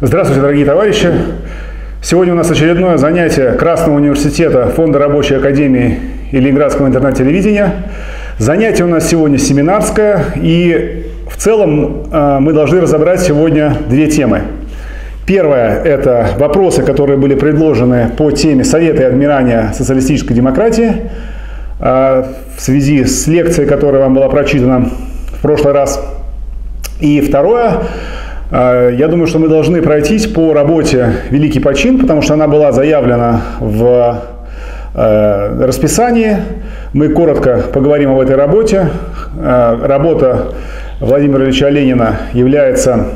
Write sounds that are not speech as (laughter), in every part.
Здравствуйте, дорогие товарищи! Сегодня у нас очередное занятие Красного университета Фонда рабочей академии и Ленинградского интернет-телевидения. Занятие у нас сегодня семинарское, и в целом э, мы должны разобрать сегодня две темы. Первое – это вопросы, которые были предложены по теме Совета и адмирания социалистической демократии э, в связи с лекцией, которая вам была прочитана в прошлый раз. И второе а, я думаю, что мы должны пройтись по работе «Великий почин», потому что она была заявлена в э, расписании. Мы коротко поговорим об этой работе. Э, работа Владимира Ильича Ленина является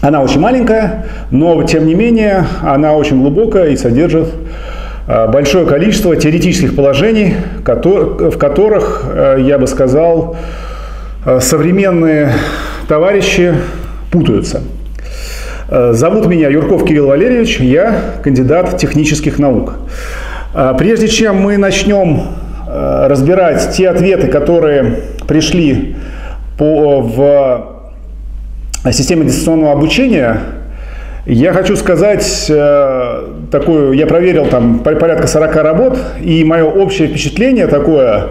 она очень маленькая, но тем не менее она очень глубокая и содержит э, большое количество теоретических положений, в которых, я бы сказал, современные товарищи путаются. Э, зовут меня Юрков Кирилл Валерьевич, я кандидат технических наук. Э, прежде чем мы начнем э, разбирать те ответы, которые пришли по, в системе дистанционного обучения, я хочу сказать такую, я проверил там порядка 40 работ, и мое общее впечатление такое,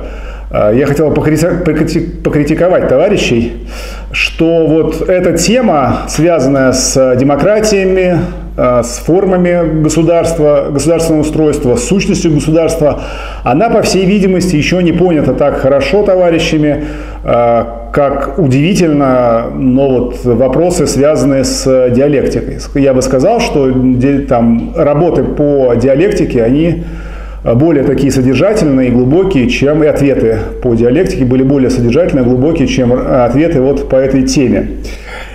я хотел покритиковать товарищей, что вот эта тема, связанная с демократиями, э, с формами государства, государственного устройства, с сущностью государства, она, по всей видимости, еще не понята так хорошо товарищами, э, как удивительно, но вот вопросы, связанные с диалектикой. Я бы сказал, что там работы по диалектике, они более такие содержательные и глубокие, чем и ответы по диалектике были более содержательные и глубокие, чем ответы вот по этой теме.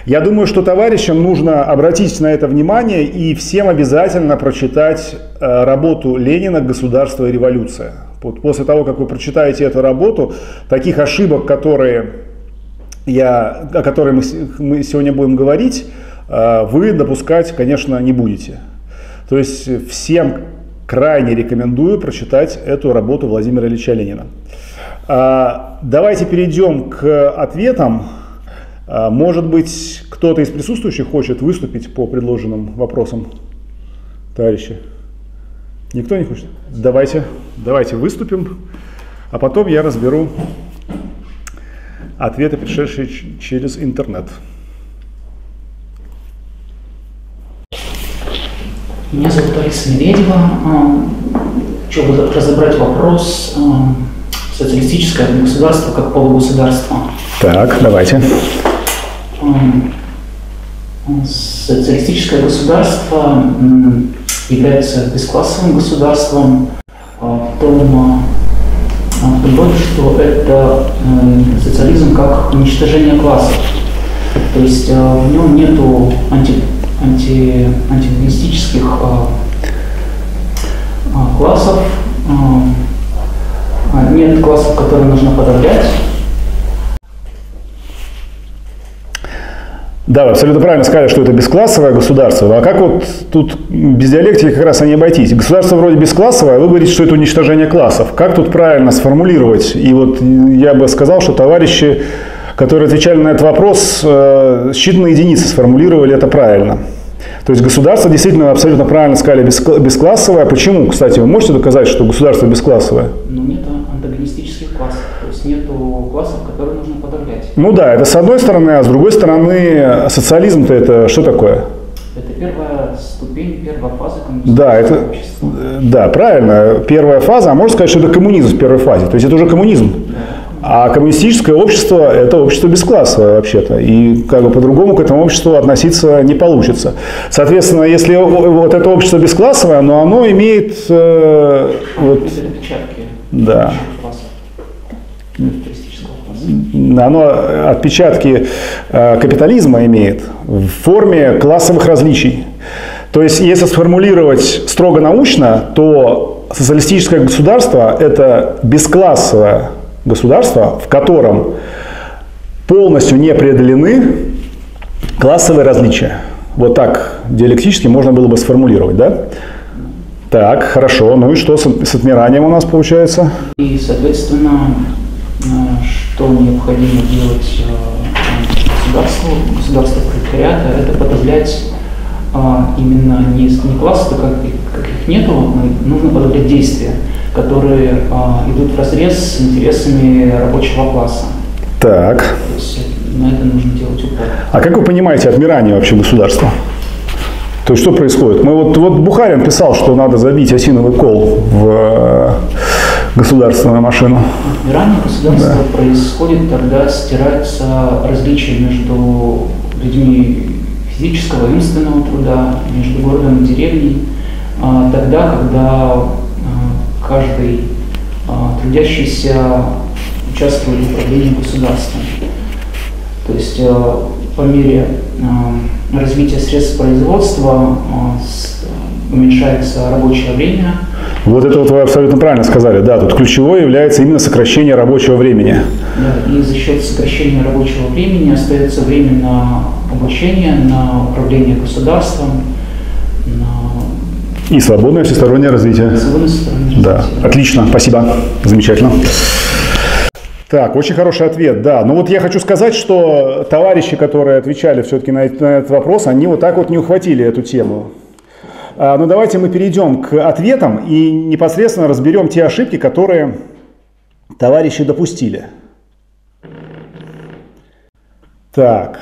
Я думаю, что товарищам нужно обратить на это внимание и всем обязательно прочитать э, работу Ленина «Государство и революция». Вот после того, как вы прочитаете эту работу, таких ошибок, которые я, о которых мы, мы сегодня будем говорить, э, вы допускать, конечно, не будете. То есть всем крайне рекомендую прочитать эту работу Владимира Ильича Ленина. А, давайте перейдем к ответам. А, может быть, кто-то из присутствующих хочет выступить по предложенным вопросам, товарищи? Никто не хочет? Давайте, давайте выступим, а потом я разберу ответы, пришедшие через интернет. Меня зовут Алиса Медведева. Чтобы разобрать вопрос социалистическое государство как полугосударство. Так, давайте. Социалистическое государство является бесклассовым государством в том, роде, что это социализм как уничтожение классов. То есть в нем нету анти анти, антигуманистических а, а, классов. А, нет классов, которые нужно подавлять. Да, вы абсолютно правильно сказали, что это бесклассовое государство. А как вот тут без диалектики как раз и не обойтись? Государство вроде бесклассовое, а вы говорите, что это уничтожение классов. Как тут правильно сформулировать? И вот я бы сказал, что товарищи которые отвечали на этот вопрос, э, считанные единицы сформулировали это правильно. То есть государство действительно абсолютно правильно сказали бесклассовое. Почему? Кстати, вы можете доказать, что государство бесклассовое? Ну, нет антагонистических классов. То есть нет классов, которые нужно подавлять. Ну да, это с одной стороны, а с другой стороны, социализм-то это что такое? Это первая ступень, первая фаза да, это, общества. Да, правильно. Первая фаза, а можно сказать, что это коммунизм в первой фазе. То есть это уже коммунизм. А коммунистическое общество – это общество бесклассовое вообще-то. И как бы по-другому к этому обществу относиться не получится. Соответственно, если вот это общество бесклассовое, но оно имеет… Э, вот, да. Оно отпечатки э, капитализма имеет в форме классовых различий. То есть, если сформулировать строго научно, то социалистическое государство – это бесклассовое государства, в котором полностью не преодолены классовые различия. Вот так диалектически можно было бы сформулировать, да? Так, хорошо. Ну и что с, с отмиранием у нас получается? И, соответственно, э, что необходимо делать э, государству, государству пролетариата, это подавлять а, именно не, не класса, как, как их нету, нужно подобрать действия, которые а, идут в разрез с интересами рабочего класса. Так. То есть на это нужно делать упор. А как вы понимаете отмирание вообще государства? То есть что происходит? Мы вот, вот Бухарин писал, что надо забить осиновый кол в э, государственную машину. Отмирание государства да. происходит, когда стирается различие между людьми физического и умственного труда, между городом и деревней, а, тогда, когда каждый а, трудящийся участвует в управлении государством. То есть по мере развития средств производства уменьшается рабочее время. Вот это вот вы абсолютно правильно сказали. Да, тут ключевое является именно сокращение рабочего времени. Да, и за счет сокращения рабочего времени остается время на обучение, на управление государством. И свободное всестороннее развитие. Да. Отлично, спасибо. Замечательно. Так, очень хороший ответ, да. Но вот я хочу сказать, что товарищи, которые отвечали все-таки на, этот вопрос, они вот так вот не ухватили эту тему. А, Но ну, давайте мы перейдем к ответам и непосредственно разберем те ошибки, которые товарищи допустили. Так.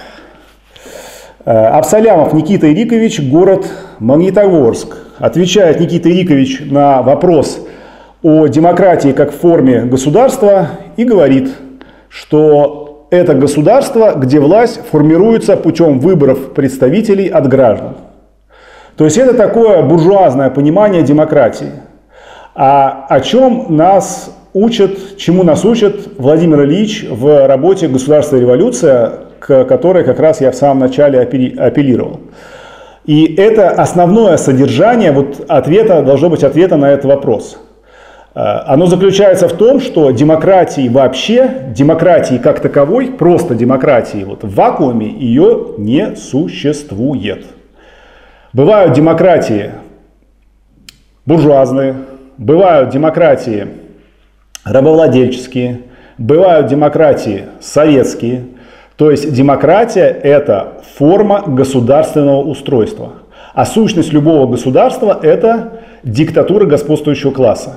А, Абсалямов Никита Ирикович, город Магнитогорск. Отвечает Никита Ирикович на вопрос о демократии как форме государства и говорит, что это государство, где власть формируется путем выборов представителей от граждан. То есть это такое буржуазное понимание демократии. А о чем нас учат, чему нас учит Владимир Ильич в работе «Государство и революция», к которой как раз я в самом начале апеллировал. И это основное содержание вот ответа, должно быть ответа на этот вопрос – Э, оно заключается в том, что демократии вообще, демократии как таковой, просто демократии вот в вакууме ее не существует. Бывают демократии буржуазные, бывают демократии рабовладельческие, бывают демократии советские. То есть демократия – это форма государственного устройства. А сущность любого государства – это диктатура господствующего класса.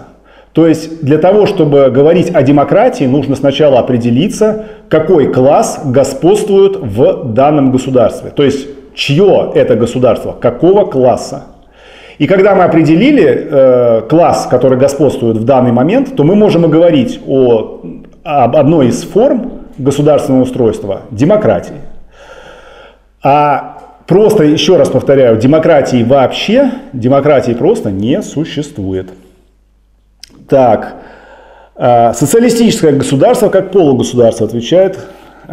То есть для того, чтобы говорить о демократии, нужно сначала определиться, какой класс господствует в данном государстве. То есть чье это государство, какого класса. И когда мы определили э, класс, который господствует в данный момент, то мы можем и говорить о, об одной из форм государственного устройства – демократии. А просто, еще раз повторяю, демократии вообще, демократии просто не существует. Так, а, социалистическое государство как полугосударство, отвечает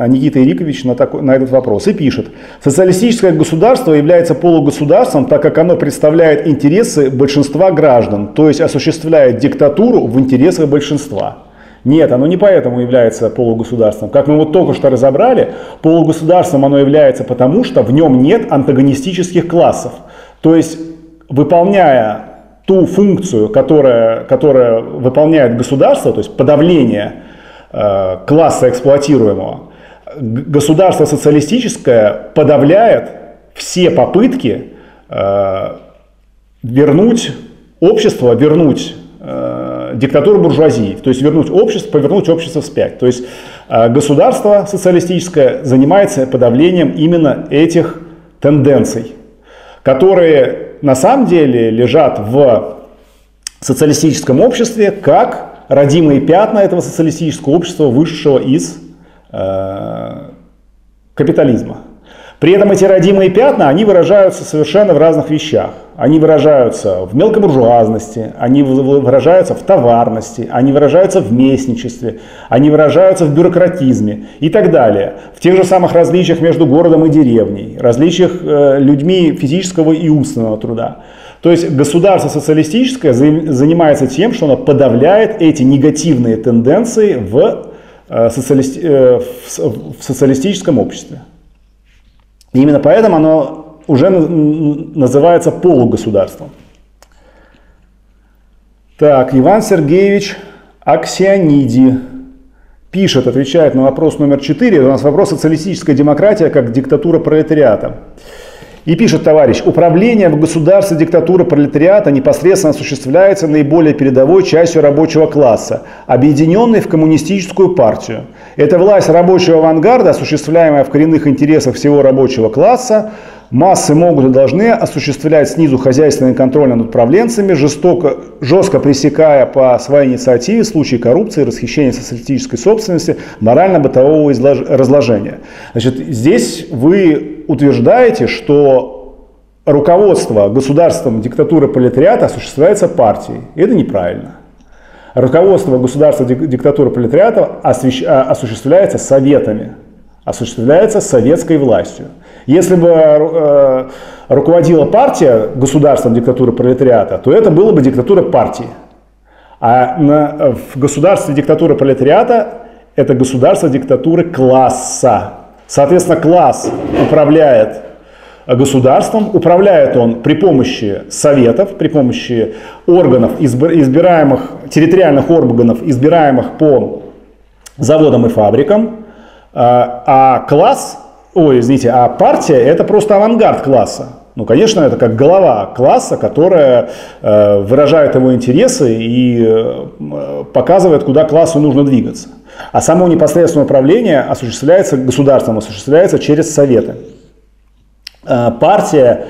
Никита Ирикович на, такой, на этот вопрос и пишет. Социалистическое государство является полугосударством, так как оно представляет интересы большинства граждан, то есть осуществляет диктатуру в интересах большинства. Нет, оно не поэтому является полугосударством. Как мы вот только что разобрали, полугосударством оно является потому, что в нем нет антагонистических классов. То есть, выполняя ту функцию, которая, которая выполняет государство, то есть подавление э, класса эксплуатируемого, государство социалистическое подавляет все попытки э, вернуть общество, вернуть э, диктатуру буржуазии, то есть вернуть общество, повернуть общество вспять. То есть э, государство социалистическое занимается подавлением именно этих тенденций, которые на самом деле лежат в социалистическом обществе как родимые пятна этого социалистического общества, вышедшего из э, капитализма. При этом эти родимые пятна, они выражаются совершенно в разных вещах. Они выражаются в мелкобуржуазности, они выражаются в товарности, они выражаются в местничестве, они выражаются в бюрократизме и так далее. В тех же самых различиях между городом и деревней, различиях э, людьми физического и умственного труда. То есть государство социалистическое занимается тем, что оно подавляет эти негативные тенденции в, э, социалисти... э, в социалистическом обществе. И именно поэтому оно уже называется полугосударством. Так, Иван Сергеевич Аксиониди пишет, отвечает на вопрос номер 4. У нас вопрос социалистическая демократия как диктатура пролетариата. И пишет товарищ, управление в государстве диктатуры пролетариата непосредственно осуществляется наиболее передовой частью рабочего класса, объединенной в коммунистическую партию. Это власть рабочего авангарда, осуществляемая в коренных интересах всего рабочего класса, Массы могут и должны осуществлять снизу хозяйственный контроль над управленцами, жестоко, жестко пресекая по своей инициативе случаи коррупции, расхищения социалистической собственности, морально-бытового разложения. Значит, здесь вы утверждаете, что руководство государством диктатуры пролетариата осуществляется партией. Это неправильно. Руководство государства диктатуры пролетариата а, осуществляется советами, осуществляется советской властью. Если бы э, руководила партия государством диктатуры пролетариата, то это было бы диктатура партии. А на, в государстве диктатуры пролетариата это государство диктатуры класса. Соответственно, класс управляет государством, управляет он при помощи советов, при помощи органов, избираемых, территориальных органов, избираемых по заводам и фабрикам, а, а класс ой, извините, а партия это просто авангард класса. Ну, конечно, это как голова класса, которая э, выражает его интересы и э, показывает, куда классу нужно двигаться. А само непосредственное управление осуществляется государством, осуществляется через советы. Э, партия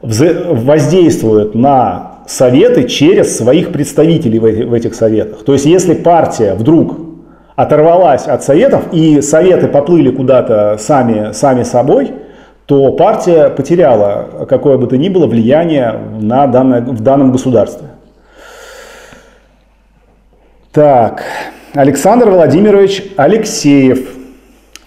воздействует на советы через своих представителей в этих советах. То есть, если партия вдруг оторвалась от советов, и советы поплыли куда-то сами, сами собой, то партия потеряла какое бы то ни было влияние на данное, в данном государстве. Так, Александр Владимирович Алексеев.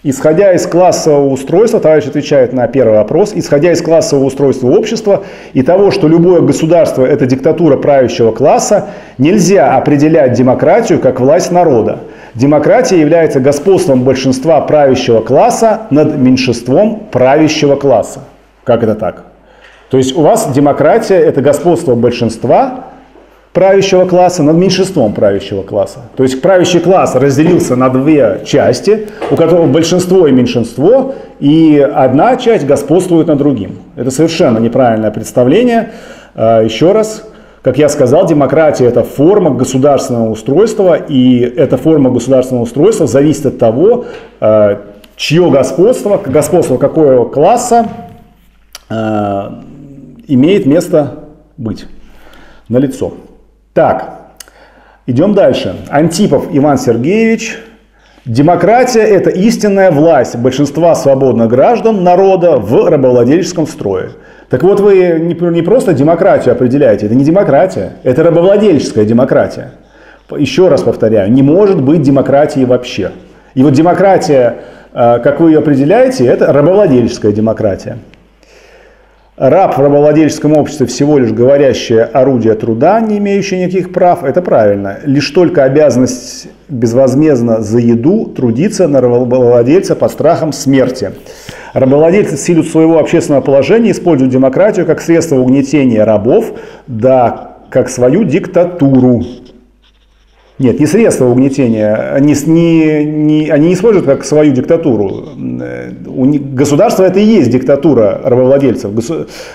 Исходя из классового устройства, товарищ отвечает на первый вопрос, исходя из классового устройства общества и того, что любое государство – это диктатура правящего класса, нельзя определять демократию как власть народа. Демократия является господством большинства правящего класса над меньшинством правящего класса. Как это так? То есть у вас демократия – это господство большинства правящего класса над меньшинством правящего класса. То есть правящий класс разделился на две части, у которых большинство и меньшинство, и одна часть господствует над другим. Это совершенно неправильное представление. А, еще раз, как я сказал, демократия – это форма государственного устройства, и эта форма государственного устройства зависит от того, э, чье господство, господство какого класса э, имеет место быть на лицо. Так, идем дальше. Антипов Иван Сергеевич. Демократия – это истинная власть большинства свободных граждан народа в рабовладельческом строе. Так вот, вы не, просто демократию определяете, это не демократия, это рабовладельческая демократия. Еще раз повторяю, не может быть демократии вообще. И вот демократия, э, как вы ее определяете, это рабовладельческая демократия. Раб в рабовладельческом обществе всего лишь говорящее орудие труда, не имеющее никаких прав, это правильно. Лишь только обязанность безвозмездно за еду трудиться на рабовладельца под страхом смерти. Рабовладельцы в силу своего общественного положения используют демократию как средство угнетения рабов, да, как свою диктатуру. Нет, не средство угнетения, они не, не, они не используют как свою диктатуру. Государство это и есть диктатура рабовладельцев.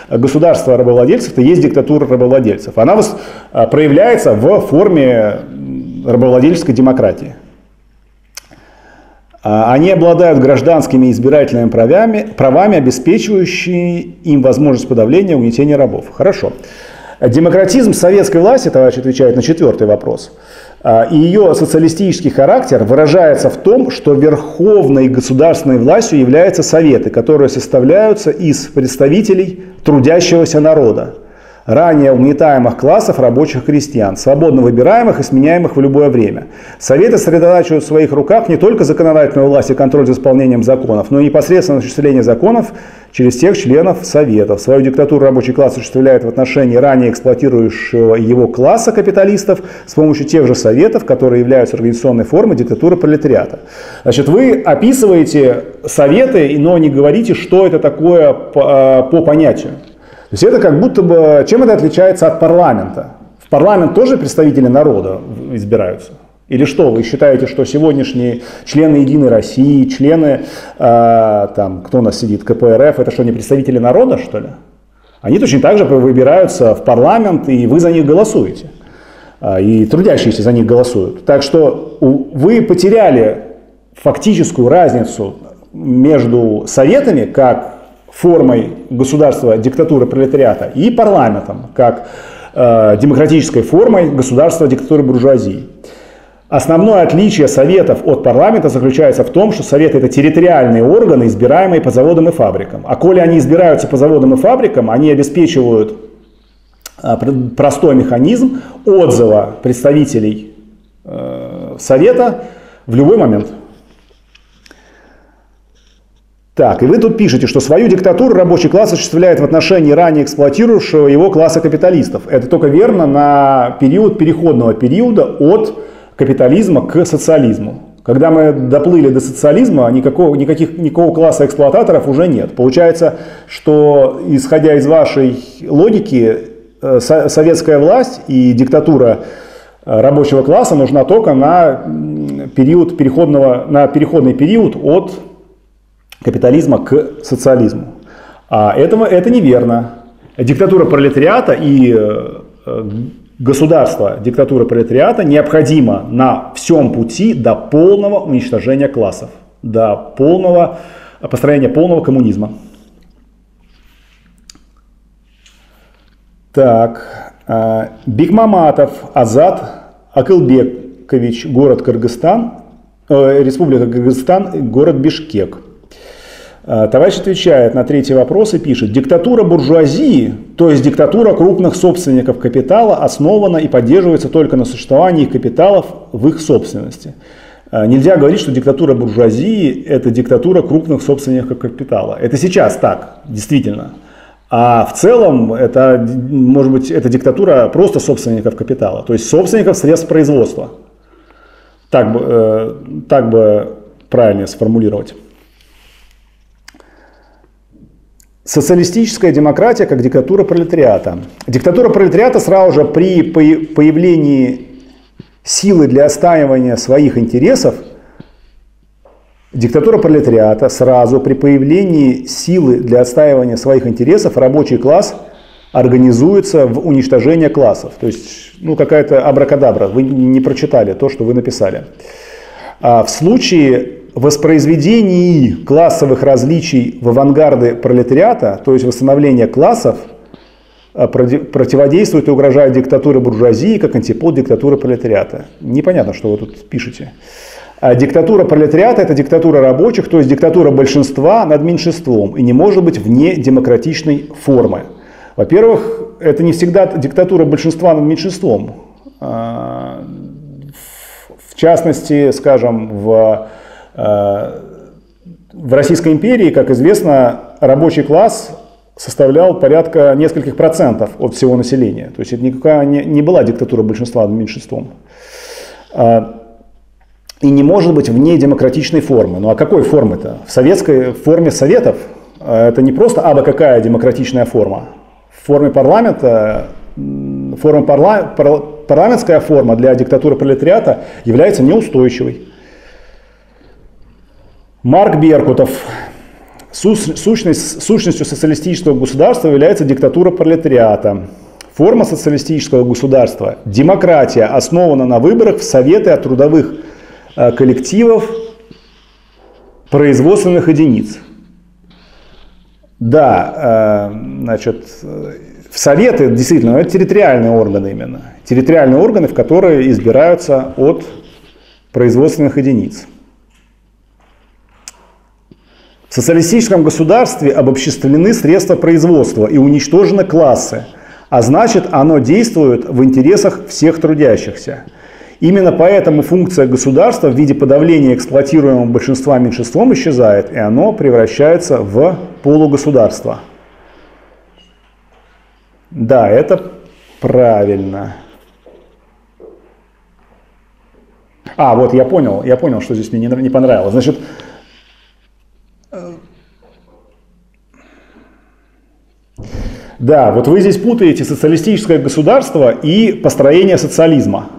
Государство рабовладельцев это и есть диктатура рабовладельцев. Она а, проявляется в форме рабовладельческой демократии. А, они обладают гражданскими избирательными правами, правами, обеспечивающими им возможность подавления угнетения рабов. Хорошо. Демократизм советской власти, товарищ отвечает на четвертый вопрос, и ее социалистический характер выражается в том, что верховной государственной властью являются советы, которые составляются из представителей трудящегося народа ранее угнетаемых классов рабочих крестьян, свободно выбираемых и сменяемых в любое время. Советы сосредотачивают в своих руках не только законодательную власть и контроль за исполнением законов, но и непосредственно осуществление законов через тех членов Советов. Свою диктатуру рабочий класс осуществляет в отношении ранее эксплуатирующего его класса капиталистов с помощью тех же Советов, которые являются организационной формой диктатуры пролетариата. Значит, вы описываете Советы, но не говорите, что это такое по, по понятию. Есть это как будто бы, чем это отличается от парламента? В парламент тоже представители народа избираются. Или что, вы считаете, что сегодняшние члены Единой России, члены, э, там, кто у нас сидит, КПРФ, это что, не представители народа, что ли? Они точно так же выбираются в парламент, и вы за них голосуете. Э, и трудящиеся за них голосуют. Так что вы потеряли фактическую разницу между советами, как формой государства диктатуры пролетариата, и парламентом, как э, демократической формой государства диктатуры буржуазии. Основное отличие Советов от парламента заключается в том, что Советы это территориальные органы, избираемые по заводам и фабрикам. А коли они избираются по заводам и фабрикам, они обеспечивают э, простой механизм отзыва представителей э, Совета в любой момент. Так, и вы тут пишете, что свою диктатуру рабочий класс осуществляет в отношении ранее эксплуатирующего его класса капиталистов. Это только верно на период переходного периода от капитализма к социализму. Когда мы доплыли до социализма, никакого, никаких, никакого класса эксплуататоров уже нет. Получается, что исходя из вашей логики, э, советская власть и диктатура э, рабочего класса нужна только на период переходного, на переходный период от капитализма к социализму. А этого, это неверно. Диктатура пролетариата и э, государство диктатура пролетариата необходимо на всем пути до полного уничтожения классов, до полного построения полного коммунизма. Так, э, Бигмаматов Азат Акылбекович, город Кыргызстан, э, Республика Кыргызстан, город Бишкек. Э, товарищ отвечает на третий вопрос и пишет, диктатура буржуазии, то есть диктатура крупных собственников капитала, основана и поддерживается только на существовании капиталов в их собственности. Э, нельзя говорить, что диктатура буржуазии – это диктатура крупных собственников капитала. Это сейчас так, действительно. А в целом это, может быть, это диктатура просто собственников капитала, то есть собственников средств производства. Так бы, э, так бы правильнее сформулировать. Социалистическая демократия как диктатура пролетариата. Диктатура пролетариата сразу же при появлении силы для отстаивания своих интересов, диктатура пролетариата сразу при появлении силы для отстаивания своих интересов рабочий класс организуется в уничтожение классов. То есть, ну, какая-то абракадабра, вы не прочитали то, что вы написали. А в случае воспроизведении классовых различий в авангарды пролетариата, то есть восстановление классов, э, противодействует и угрожает диктатуре буржуазии как антипод диктатуры пролетариата. Непонятно, что вы тут пишете. А диктатура пролетариата – это диктатура рабочих, то есть диктатура большинства над меньшинством и не может быть вне демократичной формы. Во-первых, это не всегда диктатура большинства над меньшинством. А, в частности, скажем, в в Российской империи, как известно, рабочий класс составлял порядка нескольких процентов от всего населения. То есть это никакая не, не была диктатура большинства над меньшинством. А, и не может быть вне демократичной формы. Ну а какой формы-то? В советской форме советов а, это не просто абы какая демократичная форма. В форме парламента, форма парла, парламентская форма для диктатуры пролетариата является неустойчивой. Марк Беркутов. Сущность, сущностью социалистического государства является диктатура пролетариата. Форма социалистического государства – демократия, основана на выборах в советы от трудовых э, коллективов производственных единиц. Да, э, значит, в советы действительно это территориальные органы именно. Территориальные органы, в которые избираются от производственных единиц. В социалистическом государстве обобществлены средства производства и уничтожены классы, а значит оно действует в интересах всех трудящихся. Именно поэтому функция государства в виде подавления эксплуатируемого большинства меньшинством исчезает, и оно превращается в полугосударство. Да, это правильно. А, вот я понял, я понял, что здесь мне не понравилось. Значит, Да, вот вы здесь путаете социалистическое государство и построение социализма.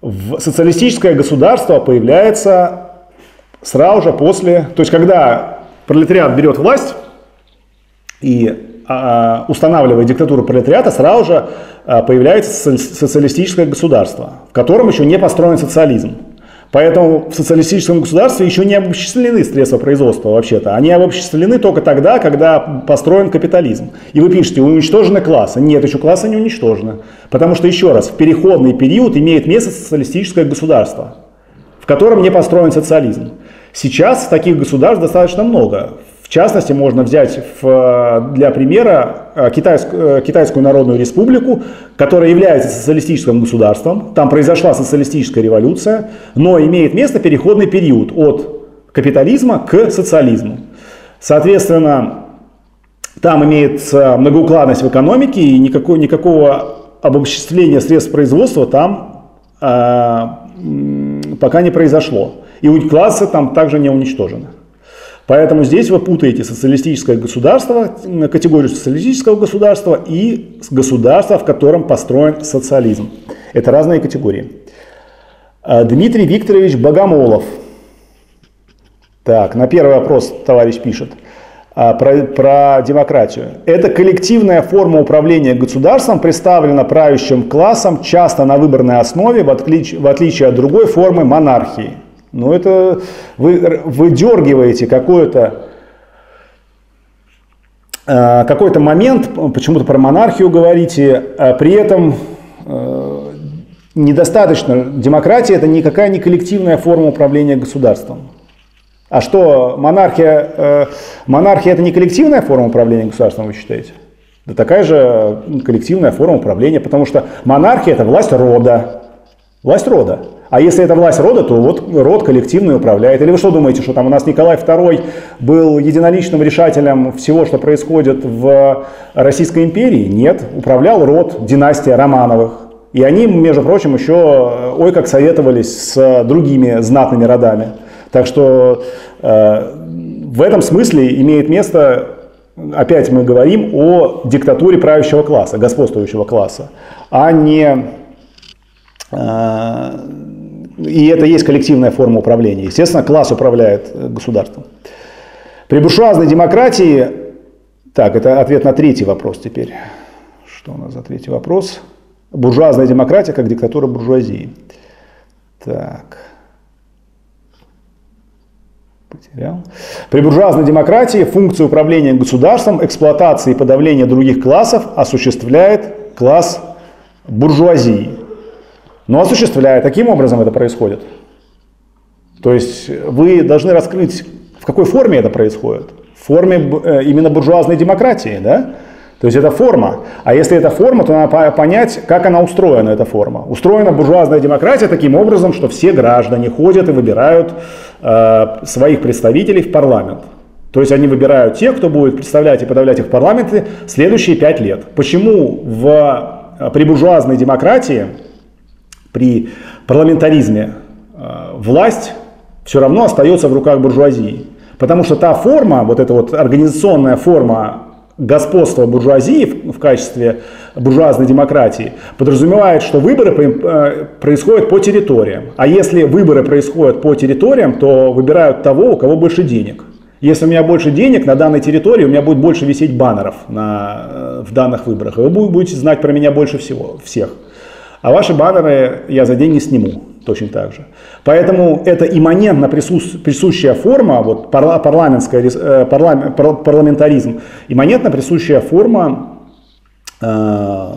в социалистическое государство появляется сразу же после, то есть когда пролетариат берет власть и а, устанавливает диктатуру пролетариата, сразу же а, появляется социалистическое государство, в котором еще не построен социализм. Поэтому в социалистическом государстве еще не обобщены средства производства вообще-то. Они обобщены только тогда, когда построен капитализм. И вы пишете, уничтожены классы. Нет, еще классы не уничтожены. Потому что, еще раз, в переходный период имеет место социалистическое государство, в котором не построен социализм. Сейчас таких государств достаточно много. В частности, можно взять в, для примера э, Китайскую, э, Китайскую Народную Республику, которая является социалистическим государством. Там произошла социалистическая революция, но имеет место переходный период от капитализма к социализму. Соответственно, там имеется многоукладность в экономике и никакого, никакого обобществления средств производства там э, пока не произошло. И классы там также не уничтожены. Поэтому здесь вы путаете социалистическое государство, категорию социалистического государства и государство, в котором построен социализм. Это разные категории. А, Дмитрий Викторович Богомолов. Так, на первый вопрос товарищ пишет а, про, про демократию. Это коллективная форма управления государством, представлена правящим классом, часто на выборной основе, в отличие, в отличие от другой формы монархии. Но это вы выдергиваете какой-то э, какой-то момент, почему-то про монархию говорите, а при этом э, недостаточно. Демократия это никакая не коллективная форма управления государством. А что, монархия, э, монархия это не коллективная форма управления государством, вы считаете? Да такая же коллективная форма управления, потому что монархия это власть рода. Власть рода. А если это власть рода, то вот род коллективно управляет. Или вы что думаете, что там у нас Николай II был единоличным решателем всего, что происходит в Российской империи? Нет, управлял род, династия Романовых. И они, между прочим, еще ой как советовались с другими знатными родами. Так что э, в этом смысле имеет место, опять мы говорим о диктатуре правящего класса, господствующего класса, а не э, и это есть коллективная форма управления. Естественно, класс управляет э, государством. При буржуазной демократии, так, это ответ на третий вопрос теперь. Что у нас за третий вопрос? Буржуазная демократия как диктатура буржуазии. Так. Потерял. При буржуазной демократии функцию управления государством, эксплуатации и подавления других классов осуществляет класс буржуазии но осуществляя. Таким образом это происходит. То есть вы должны раскрыть, в какой форме это происходит. В форме э, именно буржуазной демократии, да? То есть это форма. А если это форма, то надо понять, как она устроена, эта форма. Устроена буржуазная демократия таким образом, что все граждане ходят и выбирают э, своих представителей в парламент. То есть они выбирают тех, кто будет представлять и подавлять их в парламенте следующие пять лет. Почему в, э, при буржуазной демократии при парламентаризме э, власть все равно остается в руках буржуазии. Потому что та форма, вот эта вот организационная форма господства буржуазии в качестве буржуазной демократии подразумевает, что выборы э, происходят по территориям. А если выборы происходят по территориям, то выбирают того, у кого больше денег. Если у меня больше денег на данной территории, у меня будет больше висеть баннеров на, э, в данных выборах. И вы будете знать про меня больше всего, всех. А ваши баннеры я за деньги сниму точно так же. Поэтому это имманентно присущая форма, вот парламентская, э, парламентаризм, имманентно присущая форма э,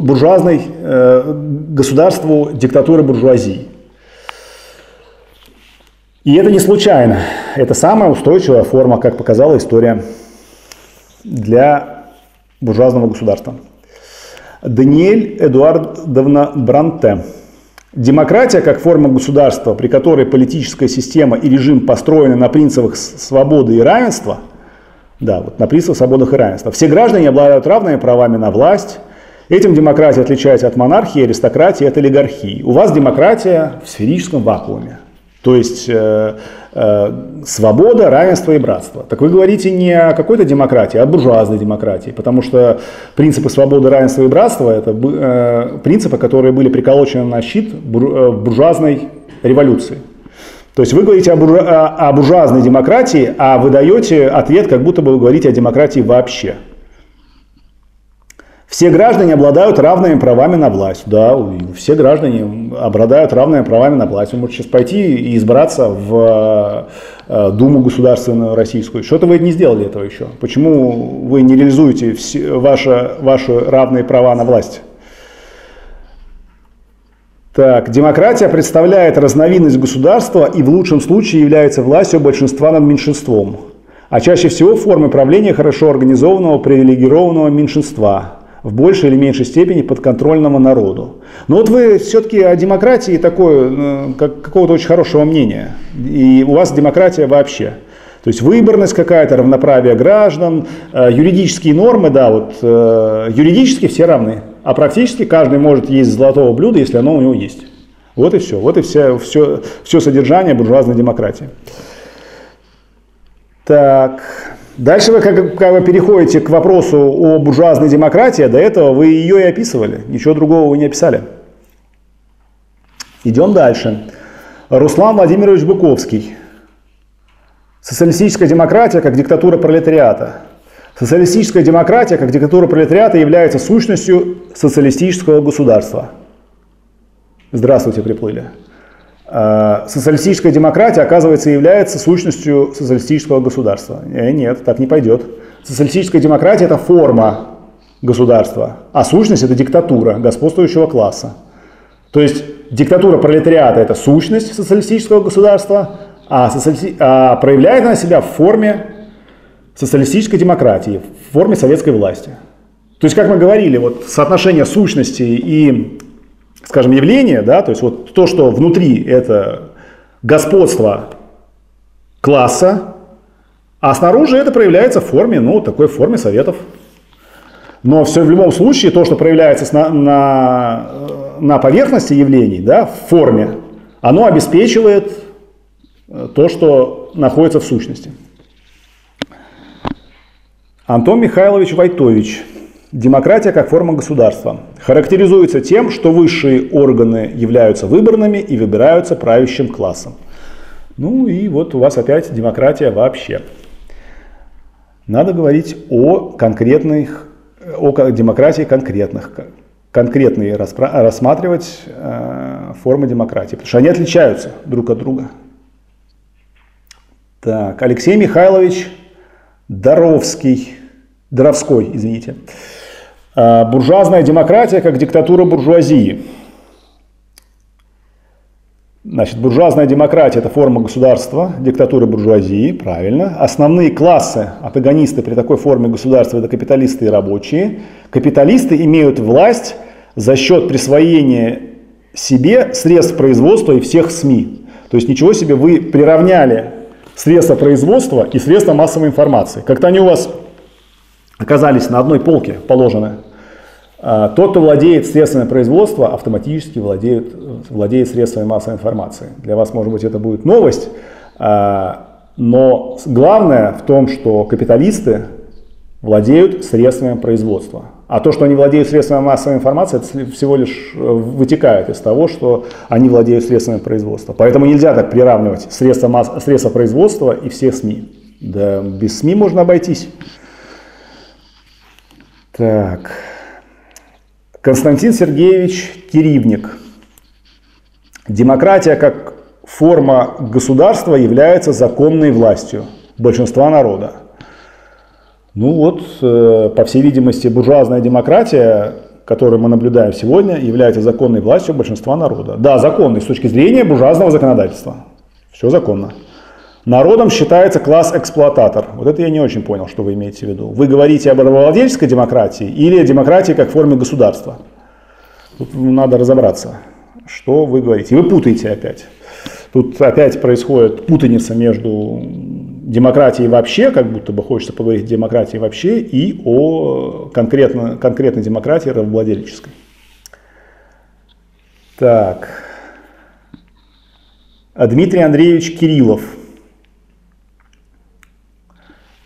буржуазной э, государству диктатуры буржуазии. И это не случайно. Это самая устойчивая форма, как показала история, для буржуазного государства. Даниэль Эдуардовна Бранте. Демократия как форма государства, при которой политическая система и режим построены на принципах свободы и равенства, да, вот на принципах свободы и равенства. Все граждане обладают равными правами на власть. Этим демократия отличается от монархии, аристократии, от олигархии. У вас демократия в сферическом вакууме. То есть э, э, свобода, равенство и братство. Так вы говорите не о какой-то демократии, а о буржуазной демократии, потому что принципы свободы, равенства и братства – это э, принципы, которые были приколочены на щит бур, э, буржуазной революции. То есть вы говорите о, буржуа, о буржуазной демократии, а вы даете ответ, как будто бы вы говорите о демократии вообще. Все граждане обладают равными правами на власть. Да, все граждане обладают равными правами на власть. Вы можете сейчас пойти и избраться в э, Думу государственную российскую. Что-то вы не сделали этого еще. Почему вы не реализуете все, ваши, ваши равные права на власть? Так, демократия представляет разновидность государства и в лучшем случае является властью большинства над меньшинством, а чаще всего формой правления хорошо организованного привилегированного меньшинства в большей или меньшей степени подконтрольному народу. Но вот вы все-таки о демократии такое, э, как, какого-то очень хорошего мнения. И у вас демократия вообще. То есть выборность какая-то, равноправие граждан, э, юридические нормы, да, вот э, юридически все равны, а практически каждый может есть золотого блюда, если оно у него есть. Вот и все. Вот и все, все, все содержание буржуазной демократии. Так, Дальше вы как, как вы переходите к вопросу о буржуазной демократии, до этого вы ее и описывали, ничего другого вы не описали. Идем дальше. Руслан Владимирович Быковский. Социалистическая демократия как диктатура пролетариата. Социалистическая демократия как диктатура пролетариата является сущностью социалистического государства. Здравствуйте, приплыли. А, социалистическая демократия, оказывается, является сущностью социалистического государства. Э, нет, так не пойдет. Социалистическая демократия – это форма государства, а сущность – это диктатура господствующего класса. То есть диктатура пролетариата – это сущность социалистического государства, а, социали... а проявляет она себя в форме социалистической демократии, в форме советской власти. То есть, как мы говорили, вот соотношение сущности и скажем, явление, да, то есть вот то, что внутри это господство класса, а снаружи это проявляется в форме, ну, такой форме советов. Но все в любом случае, то, что проявляется на, на, на поверхности явлений, да, в форме, оно обеспечивает э, то, что находится в сущности. Антон Михайлович Войтович – Демократия как форма государства характеризуется тем, что высшие органы являются выборными и выбираются правящим классом. Ну и вот у вас опять демократия вообще. Надо говорить о конкретных, о демократии конкретных, конкретные рассматривать э, формы демократии, потому что они отличаются друг от друга. Так, Алексей Михайлович Доровский, Доровской, извините. А, буржуазная демократия как диктатура буржуазии. Значит, буржуазная демократия – это форма государства, диктатура буржуазии, правильно. Основные классы, антагонисты при такой форме государства – это капиталисты и рабочие. Капиталисты имеют власть за счет присвоения себе средств производства и всех СМИ. То есть ничего себе, вы приравняли средства производства и средства массовой информации. Как-то они у вас оказались на одной полке положены. А, тот, кто владеет средствами производства, автоматически владеет, владеет средствами массовой информации. Для вас, может быть, это будет новость, а, но главное в том, что капиталисты владеют средствами производства. А то, что они владеют средствами массовой информации, это всего лишь э, вытекает из того, что они владеют средствами производства. Поэтому нельзя так приравнивать средства, масс... средства производства и все СМИ. Да без СМИ можно обойтись. Так. Константин Сергеевич Киривник. Демократия как форма государства является законной властью большинства народа. Ну вот, э, по всей видимости, буржуазная демократия, которую мы наблюдаем сегодня, является законной властью большинства народа. Да, законной с точки зрения буржуазного законодательства. Все законно. Народом считается класс-эксплуататор. Вот это я не очень понял, что вы имеете в виду. Вы говорите об рабовладельческой демократии или о демократии как форме государства? Тут надо разобраться, что вы говорите. Вы путаете опять. Тут опять происходит путаница между демократией вообще, как будто бы хочется поговорить о демократии вообще, и о конкретно, конкретной демократии рабовладельческой. Так. Дмитрий Андреевич Кириллов.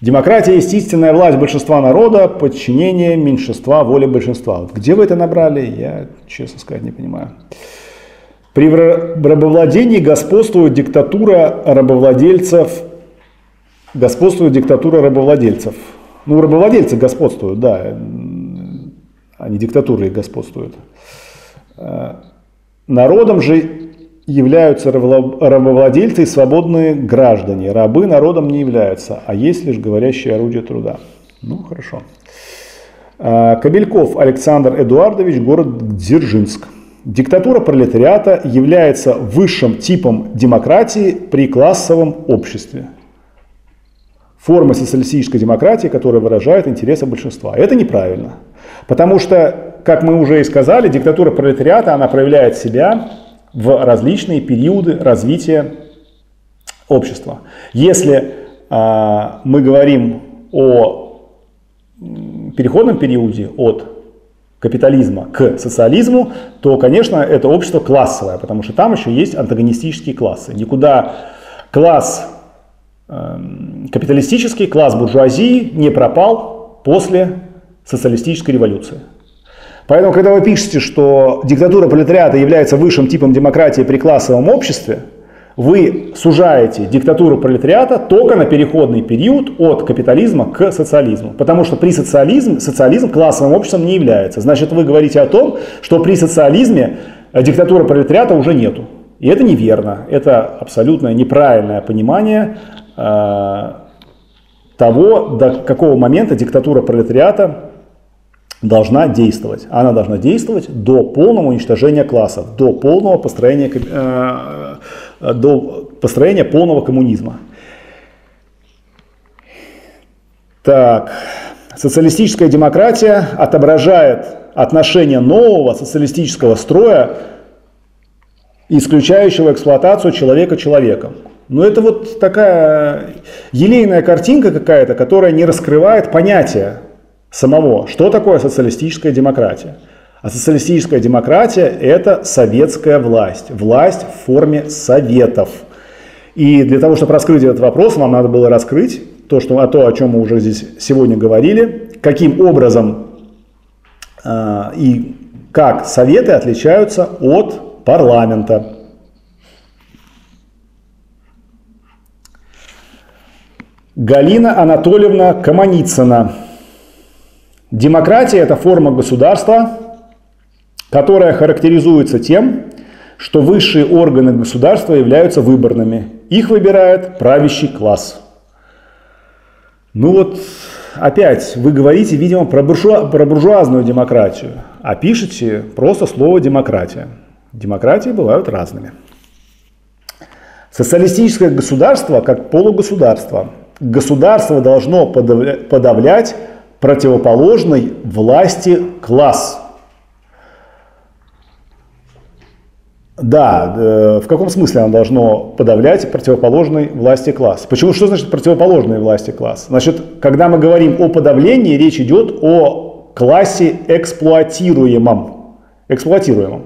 Демократия есть истинная власть большинства народа, подчинение меньшинства воле большинства. Где вы это набрали, я, честно сказать, не понимаю. При рабовладении господствует диктатура рабовладельцев. Господствует диктатура рабовладельцев. Ну, рабовладельцы господствуют, да, а не диктатуры господствуют. Э, народом же являются рабовладельцы и свободные граждане. Рабы народом не являются, а есть лишь говорящее орудие труда. Ну, хорошо. Э, Кобельков Александр Эдуардович, город Дзержинск. Диктатура пролетариата является высшим типом демократии при классовом обществе. Форма социалистической демократии, которая выражает интересы большинства. Это неправильно. Потому что, как мы уже и сказали, диктатура пролетариата, она проявляет себя в различные периоды развития общества. Если э, мы говорим о переходном периоде от капитализма к социализму, то, конечно, это общество классовое, потому что там еще есть антагонистические классы. Никуда класс э, капиталистический, класс буржуазии не пропал после социалистической революции. Поэтому, когда вы пишете, что диктатура пролетариата является высшим типом демократии при классовом обществе, вы сужаете диктатуру пролетариата только на переходный период от капитализма к социализму. Потому что при социализме социализм классовым обществом не является. Значит, вы говорите о том, что при социализме э, диктатуры пролетариата уже нету. И это неверно. Это абсолютно неправильное понимание э, того, до какого момента диктатура пролетариата должна действовать. Она должна действовать до полного уничтожения классов, до полного построения, э, э, до построения полного коммунизма. Так, социалистическая демократия отображает отношение нового социалистического строя, исключающего эксплуатацию человека человеком. Но это вот такая елейная картинка какая-то, которая не раскрывает понятия самого, что такое социалистическая демократия. А социалистическая демократия – это советская власть, власть в форме советов. И для того, чтобы раскрыть этот вопрос, вам надо было раскрыть то, что, а то о чем мы уже здесь сегодня говорили, каким образом э, и как советы отличаются от парламента. Галина Анатольевна Каманицына. Демократия – это форма государства, которая характеризуется тем, что высшие органы государства являются выборными. Их выбирает правящий класс. Ну вот, опять, вы говорите, видимо, про, буржуа, про буржуазную демократию, а пишете просто слово «демократия». Демократии бывают разными. Социалистическое государство, как полугосударство, государство должно подавлять противоположной власти класс. Да, э, в каком смысле оно должно подавлять противоположной власти класс? Почему? Что значит противоположной власти класс? Значит, когда мы говорим о подавлении, речь идет о классе эксплуатируемом. Эксплуатируемом.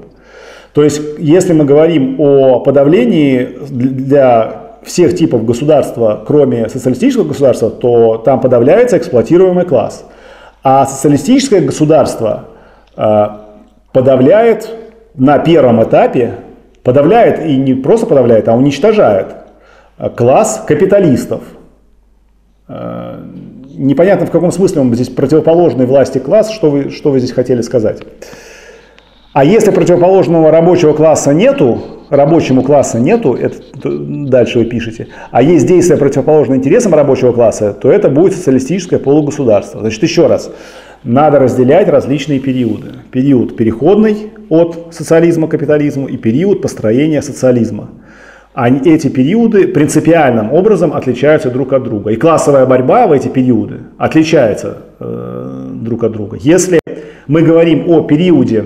То есть, если мы говорим о подавлении для всех типов государства, кроме социалистического государства, то там подавляется эксплуатируемый класс. А социалистическое государство э, подавляет на первом этапе, подавляет и не просто подавляет, а уничтожает класс капиталистов. Э, непонятно в каком смысле он здесь противоположный власти класс, что вы, что вы здесь хотели сказать. А если противоположного рабочего класса нету, рабочему класса нету, это дальше вы пишете, а есть действия противоположные интересам рабочего класса, то это будет социалистическое полугосударство. Значит, еще раз, надо разделять различные периоды. Период переходный от социализма к капитализму и период построения социализма. А эти периоды принципиальным образом отличаются друг от друга. И классовая борьба в эти периоды отличается э, друг от друга. Если мы говорим о периоде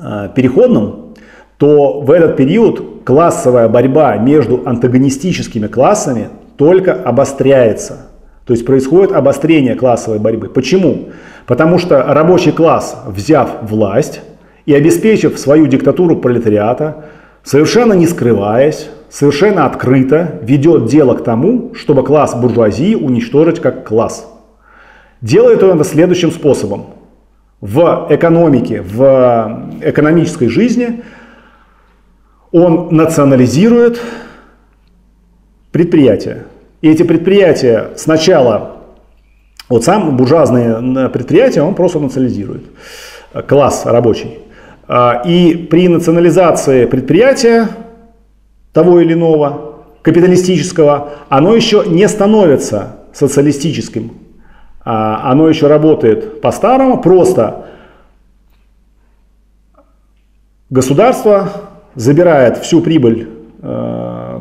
э, переходном, то в этот период классовая борьба между антагонистическими классами только обостряется. То есть происходит обострение классовой борьбы. Почему? Потому что рабочий класс, взяв власть и обеспечив свою диктатуру пролетариата, совершенно не скрываясь, совершенно открыто ведет дело к тому, чтобы класс буржуазии уничтожить как класс. Делает он это следующим способом. В экономике, в экономической жизни он национализирует предприятия. И эти предприятия сначала, вот сам буржуазные предприятия он просто национализирует, класс рабочий. А, и при национализации предприятия того или иного, капиталистического, оно еще не становится социалистическим. А, оно еще работает по-старому, просто государство забирает всю прибыль э,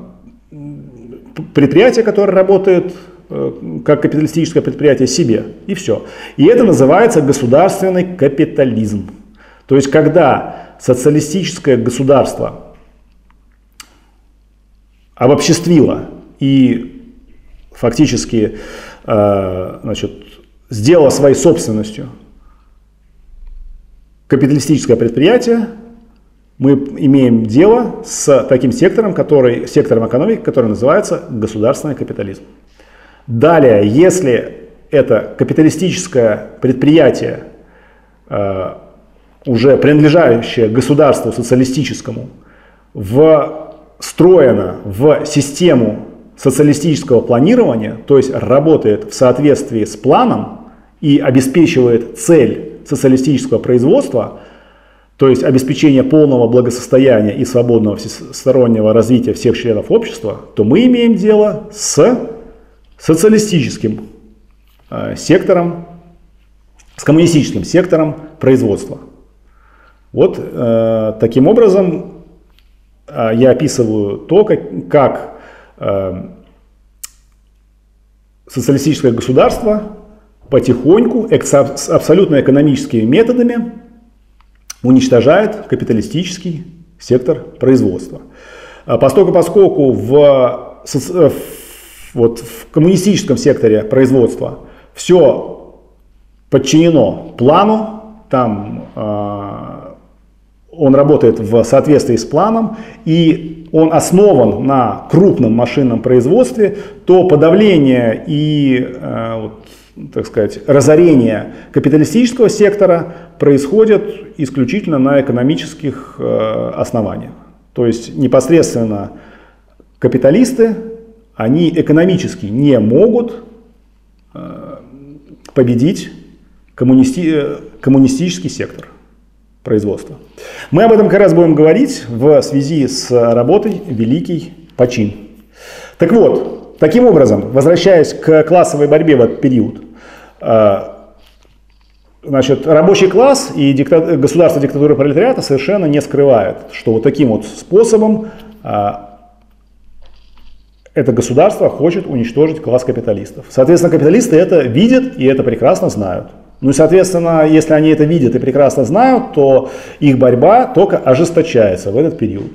предприятия, которое работает э, как капиталистическое предприятие себе, и все. И это называется государственный капитализм. То есть, когда социалистическое государство обобществила и фактически э, значит, сделала своей собственностью капиталистическое предприятие, мы имеем дело с таким сектором, который, сектором экономики, который называется государственный капитализм. Далее, если это капиталистическое предприятие, э, уже принадлежащее государству социалистическому, в встроена в систему социалистического планирования, то есть работает в соответствии с планом и обеспечивает цель социалистического производства, то есть обеспечение полного благосостояния и свободного всестороннего развития всех членов общества, то мы имеем дело с социалистическим э, сектором, с коммунистическим сектором производства. Вот э, таким образом а, я описываю то, как, как э, социалистическое государство потихоньку абсолютно экономическими методами уничтожает капиталистический сектор производства. А поскольку, поскольку в, в, вот, в коммунистическом секторе производства все подчинено плану, там э, он работает в соответствии с планом и он основан на крупном машинном производстве, то подавление и, э, так сказать, разорение капиталистического сектора происходит исключительно на экономических э, основаниях. То есть непосредственно капиталисты, они экономически не могут э, победить коммунисти коммунистический сектор производства. Мы об этом как раз будем говорить в связи с работой «Великий почин». Так вот, таким образом, возвращаясь к классовой борьбе в этот период, э, значит, рабочий класс и дикта... государство диктатуры пролетариата совершенно не скрывает, что вот таким вот способом э, это государство хочет уничтожить класс капиталистов. Соответственно, капиталисты это видят и это прекрасно знают. Ну и, соответственно, если они это видят и прекрасно знают, то их борьба только ожесточается в этот период.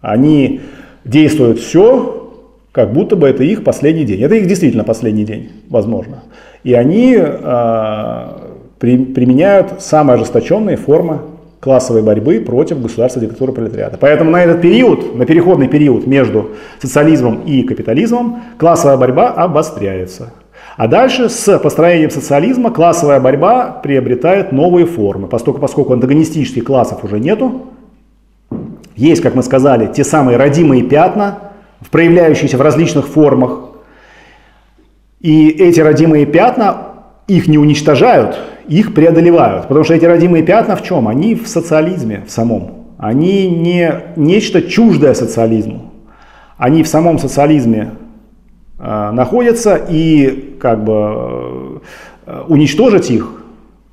Они действуют все, как будто бы это их последний день. Это их действительно последний день, возможно. И они э, при, применяют самые ожесточенные формы классовой борьбы против государства диктатуры пролетариата. Поэтому на этот период, на переходный период между социализмом и капитализмом, классовая борьба обостряется. А дальше с построением социализма классовая борьба приобретает новые формы. Поскольку, поскольку антагонистических классов уже нету, есть, как мы сказали, те самые родимые пятна, проявляющиеся в различных формах. И эти родимые пятна, их не уничтожают, их преодолевают. Потому что эти родимые пятна в чем? Они в социализме в самом. Они не нечто чуждое социализму. Они в самом социализме находятся, и как бы э, уничтожить их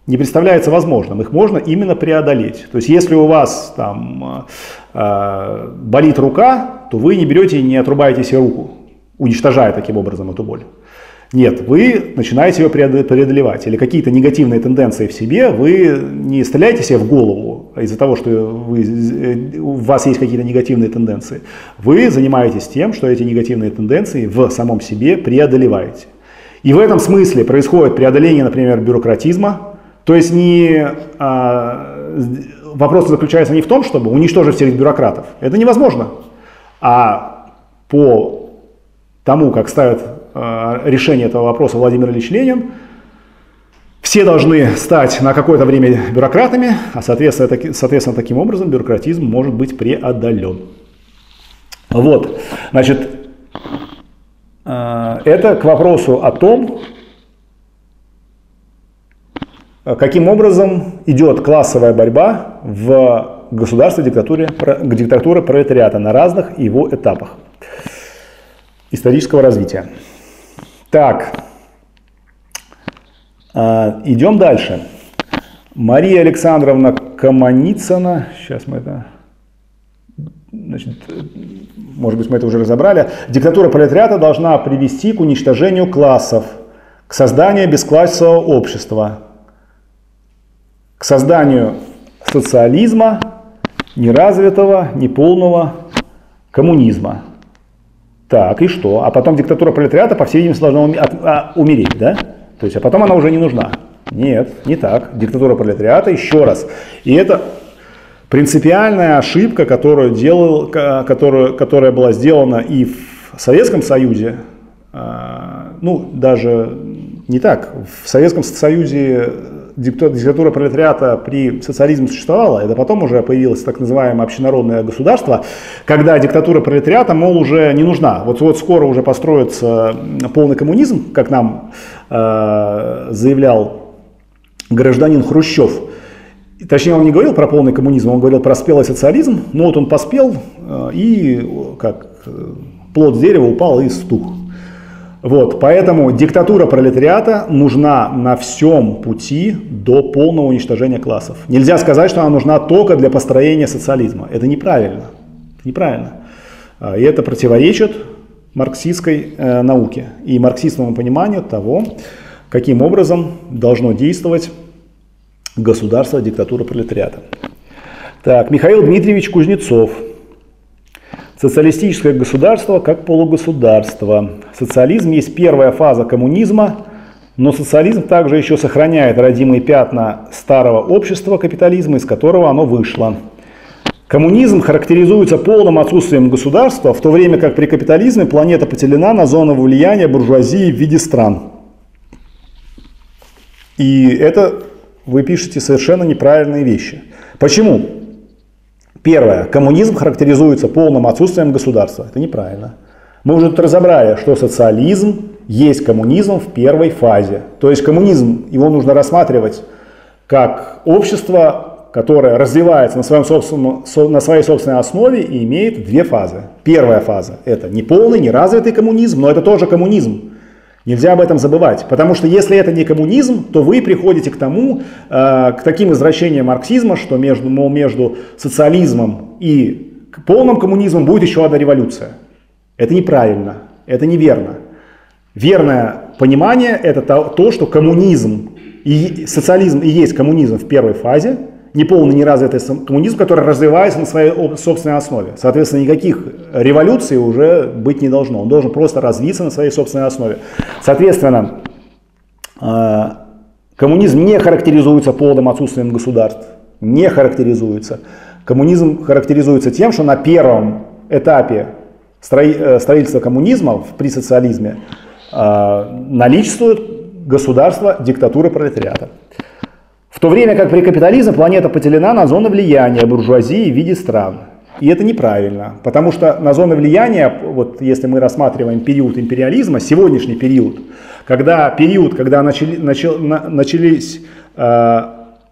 не представляется возможным. Их можно именно преодолеть. То есть если у вас там э, болит рука, то вы не берете и не отрубаете себе руку, уничтожая таким образом эту боль. Нет, вы начинаете ее преодолевать. Или какие-то негативные тенденции в себе, вы не стреляете себе в голову из-за того, что вы, у вас есть какие-то негативные тенденции. Вы занимаетесь тем, что эти негативные тенденции в самом себе преодолеваете. И в этом смысле происходит преодоление, например, бюрократизма. То есть не а, вопрос заключается не в том, чтобы уничтожить всех бюрократов. Это невозможно. А по тому, как ставит э, решение этого вопроса Владимир Ильич Ленин, все должны стать на какое-то время бюрократами, а соответственно, таки, соответственно таким образом бюрократизм может быть преодолен. Вот, значит, э, это к вопросу о том, каким образом идет классовая борьба в государстве диктатуре, диктатуры пролетариата на разных его этапах исторического развития. Так, а, идем дальше. Мария Александровна Каманицына, сейчас мы это, значит, может быть, мы это уже разобрали. Диктатура пролетариата должна привести к уничтожению классов, к созданию бесклассового общества, к созданию социализма, неразвитого, неполного коммунизма. Так, и что? А потом диктатура пролетариата, по всей видимости, должна а, умереть, да? То есть, а потом она уже не нужна. Нет, не так. Диктатура пролетариата, еще раз. И это принципиальная ошибка, которую делал, которую, которая была сделана и в Советском Союзе, а, ну, даже не так. В Советском Союзе диктатура пролетариата при социализме существовала, это потом уже появилось так называемое общенародное государство, когда диктатура пролетариата, мол, уже не нужна. Вот, вот скоро уже построится полный коммунизм, как нам э, заявлял гражданин Хрущев. Точнее, он не говорил про полный коммунизм, он говорил про спелый социализм. Но вот он поспел, э, и как э, плод дерева упал и стух. Вот, поэтому диктатура пролетариата нужна на всем пути до полного уничтожения классов. Нельзя сказать, что она нужна только для построения социализма. Это неправильно. неправильно. А, и это противоречит марксистской э, науке и марксистскому пониманию того, каким образом должно действовать государство диктатура пролетариата. Так, Михаил Дмитриевич Кузнецов – Социалистическое государство как полугосударство. Социализм есть первая фаза коммунизма, но социализм также еще сохраняет родимые пятна старого общества капитализма, из которого оно вышло. Коммунизм характеризуется полным отсутствием государства, в то время как при капитализме планета поделена на зоны влияния буржуазии в виде стран. И это вы пишете совершенно неправильные вещи. Почему? Первое. Коммунизм характеризуется полным отсутствием государства. Это неправильно. Мы уже тут разобрали, что социализм есть коммунизм в первой фазе. То есть коммунизм, его нужно рассматривать как общество, которое развивается на, своем собственном, на своей собственной основе и имеет две фазы. Первая фаза – это не полный, не развитый коммунизм, но это тоже коммунизм. Нельзя об этом забывать, потому что если это не коммунизм, то вы приходите к тому, э, к таким извращениям марксизма, что между, мол, между социализмом и полным коммунизмом будет еще одна революция. Это неправильно, это неверно. Верное понимание это то, то что коммунизм и социализм и есть коммунизм в первой фазе, неполный, неразвитый коммунизм, который развивается на своей собственной основе. Соответственно, никаких революций уже быть не должно. Он должен просто развиться на своей собственной основе. Соответственно, э, коммунизм не характеризуется полным отсутствием государств. Не характеризуется. Коммунизм характеризуется тем, что на первом этапе э, строительства коммунизма при социализме э, наличествует государство диктатуры пролетариата. В то время как при капитализме планета поделена на зоны влияния буржуазии в виде стран. И это неправильно, потому что на зоны влияния, вот если мы рассматриваем период империализма, сегодняшний период, когда период, когда начали, начал, на, начались э,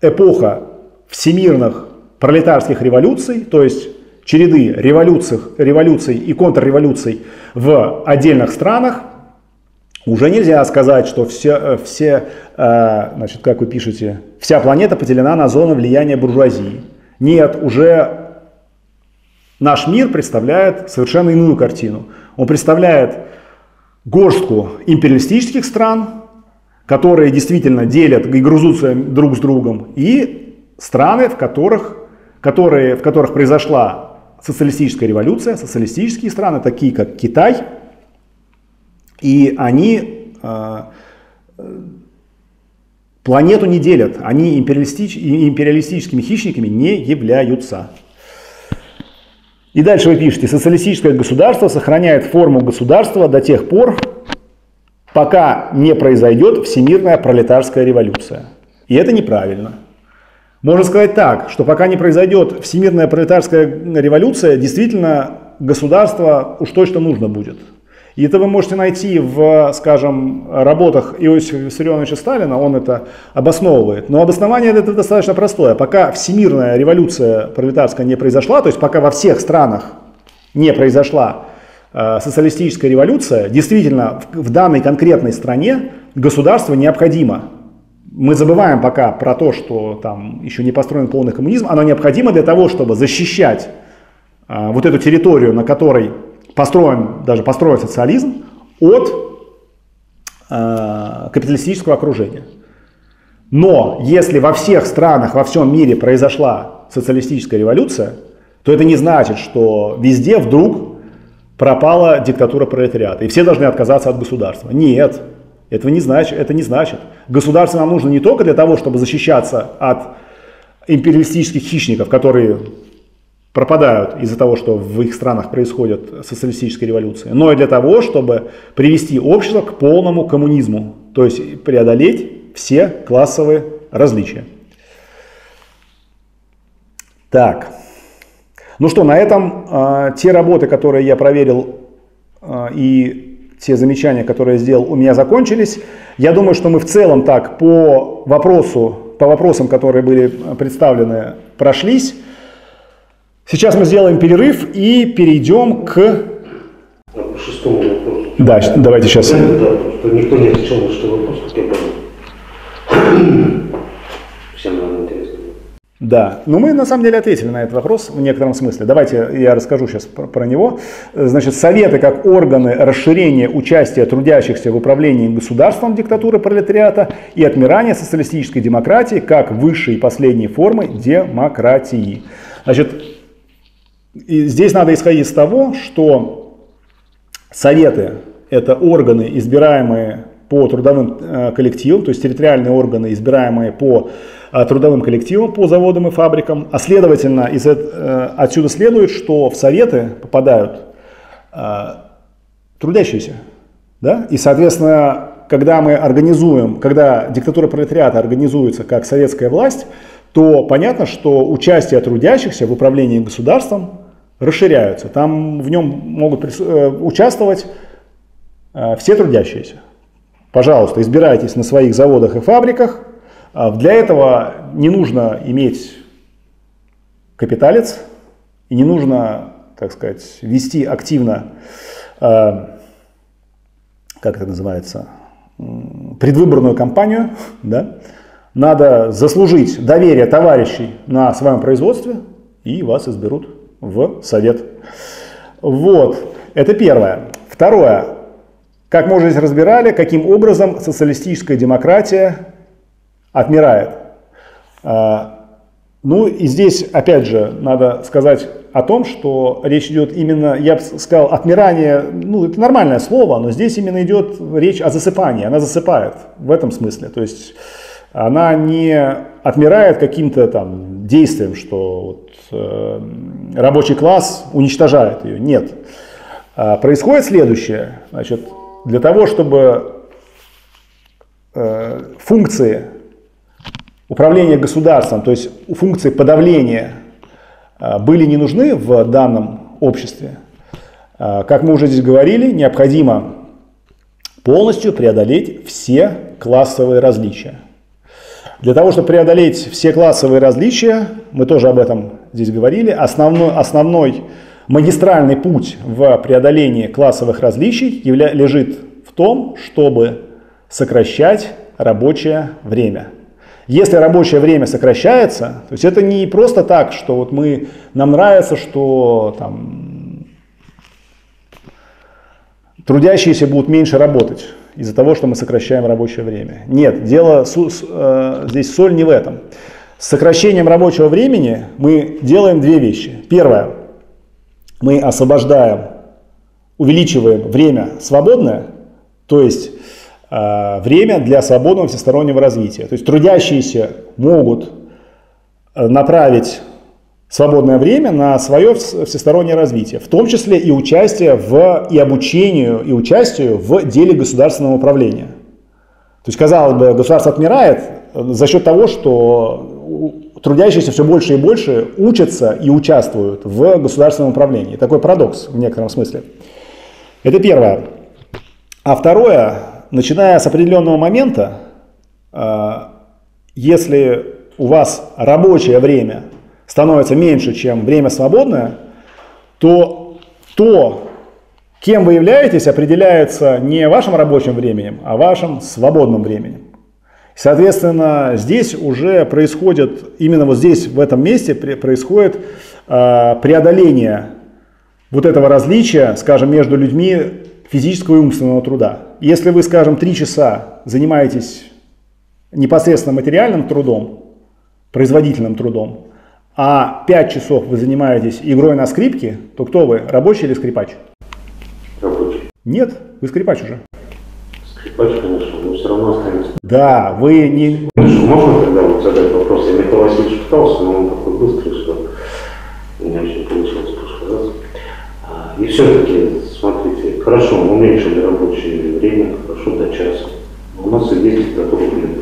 эпоха всемирных пролетарских революций, то есть череды революций, революций и контрреволюций в отдельных странах, уже нельзя сказать, что все, э, все э, значит, как вы пишете, вся планета поделена на зоны влияния буржуазии. Нет, уже наш мир представляет совершенно иную картину. Он представляет горстку империалистических стран, которые действительно делят и грызутся друг с другом, и страны, в которых, которые, в которых произошла социалистическая революция, социалистические страны, такие как Китай – и они, а, Планету не делят, они империалистич, империалистическими хищниками не являются. И дальше вы пишете, социалистическое государство сохраняет форму государства до тех пор, пока не произойдет всемирная пролетарская революция. И это неправильно. Можно сказать так, что пока не произойдет всемирная пролетарская революция, действительно государство уж точно нужно будет. И это вы можете найти в, скажем, работах Иосифа Виссарионовича Сталина, он это обосновывает. Но обоснование это достаточно простое. Пока всемирная революция пролетарская не произошла, то есть пока во всех странах не произошла э, социалистическая революция, действительно в, в данной конкретной стране государство необходимо. Мы забываем пока про то, что там еще не построен полный коммунизм. Оно необходимо для того, чтобы защищать э, вот эту территорию, на которой построен, даже построен социализм от э, капиталистического окружения. Но если во всех странах, во всем мире произошла социалистическая революция, то это не значит, что везде вдруг пропала диктатура пролетариата, и все должны отказаться от государства. Нет, этого не значит, это не значит. Государство нам нужно не только для того, чтобы защищаться от империалистических хищников, которые пропадают из-за того, что в их странах происходят социалистические революции, но и для того, чтобы привести общество к полному коммунизму, то есть преодолеть все классовые различия. Так, ну что, на этом э, те работы, которые я проверил э, и те замечания, которые я сделал, у меня закончились. Я думаю, что мы в целом так по вопросу, по вопросам, которые были представлены, прошлись. Сейчас мы сделаем перерыв и перейдем к... По шестому вопросу. Да, давайте сейчас. Да, да, никто не отвечал на что вопрос, как я понял. (clears throat) Всем наверное, интересно. Да, но мы на самом деле ответили на этот вопрос в некотором смысле. Давайте я расскажу сейчас про, про него. Значит, советы как органы расширения участия трудящихся в управлении государством диктатуры пролетариата и отмирания социалистической демократии как высшей и последней формы демократии. Значит, и здесь надо исходить из того, что советы – это органы, избираемые по трудовым э, коллективам, то есть территориальные органы, избираемые по э, трудовым коллективам, по заводам и фабрикам. А следовательно, из, э, отсюда следует, что в советы попадают трудящиеся. Да? И, соответственно, когда мы организуем, когда диктатура пролетариата организуется как советская власть, то понятно, что участие трудящихся в управлении государством расширяются. Там в нем могут э, участвовать э, все трудящиеся. Пожалуйста, избирайтесь на своих заводах и фабриках. А для этого не нужно иметь капиталец и не нужно, так сказать, вести активно, э, как это называется, предвыборную кампанию. (laughs) Да? Надо заслужить доверие товарищей на своем производстве, и вас изберут в совет. Вот, это первое. Второе. Как мы уже здесь разбирали, каким образом социалистическая демократия отмирает. А, ну и здесь, опять же, надо сказать о том, что речь идет именно, я бы сказал, отмирание, ну это нормальное слово, но здесь именно идет речь о засыпании, она засыпает в этом смысле. То есть она не отмирает каким-то там действием, что рабочий класс уничтожает ее. Нет. А происходит следующее. Значит, для того, чтобы э, функции управления государством, то есть функции подавления э, были не нужны в данном обществе, э, как мы уже здесь говорили, необходимо полностью преодолеть все классовые различия. Для того, чтобы преодолеть все классовые различия, мы тоже об этом здесь говорили, основной, основной магистральный путь в преодолении классовых различий явля, лежит в том, чтобы сокращать рабочее время. Если рабочее время сокращается, то есть это не просто так, что вот мы, нам нравится, что там, трудящиеся будут меньше работать из-за того, что мы сокращаем рабочее время. Нет, дело э, здесь соль не в этом. С сокращением рабочего времени мы делаем две вещи. Первое, мы освобождаем, увеличиваем время свободное, то есть э, время для свободного всестороннего развития. То есть трудящиеся могут э, направить свободное время на свое всестороннее развитие, в том числе и участие в, и обучению, и участию в деле государственного управления. То есть, казалось бы, государство отмирает за счет того, что трудящиеся все больше и больше учатся и участвуют в государственном управлении. Такой парадокс в некотором смысле. Это первое. А второе, начиная с определенного момента, а, если у вас рабочее время становится меньше, чем время свободное, то то, кем вы являетесь, определяется не вашим рабочим временем, а вашим свободным временем. Соответственно, здесь уже происходит, именно вот здесь, в этом месте происходит э, преодоление вот этого различия, скажем, между людьми физического и умственного труда. Если вы, скажем, три часа занимаетесь непосредственно материальным трудом, производительным трудом, а 5 часов вы занимаетесь игрой на скрипке, то кто вы, рабочий или скрипач? Рабочий. Нет, вы скрипач уже. Скрипач, конечно, но все равно останется. Да, вы не... Можно тогда вот задать вопрос? Я Михаил Васильевич пытался, но он такой быстрый, что не очень получилось в прошлый раз. А, и все-таки, смотрите, хорошо, мы уменьшили рабочее время, хорошо, до часа. У нас и есть диктатура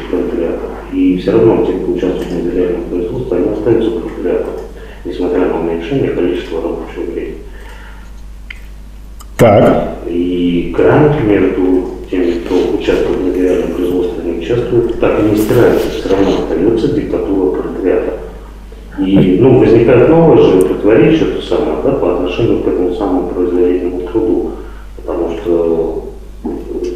пролетариата. И все равно те, кто участвует в материальном производстве, они остаются пролетариатом, несмотря на уменьшение количества рабочего времени. Так. И грант между теми, кто участвует в материальном производстве, не участвует, так и не стирается, все равно остается диктатура пролетариата. И ну, возникает новое же противоречие, то самое, да, по отношению к этому самому производительному труду. Потому что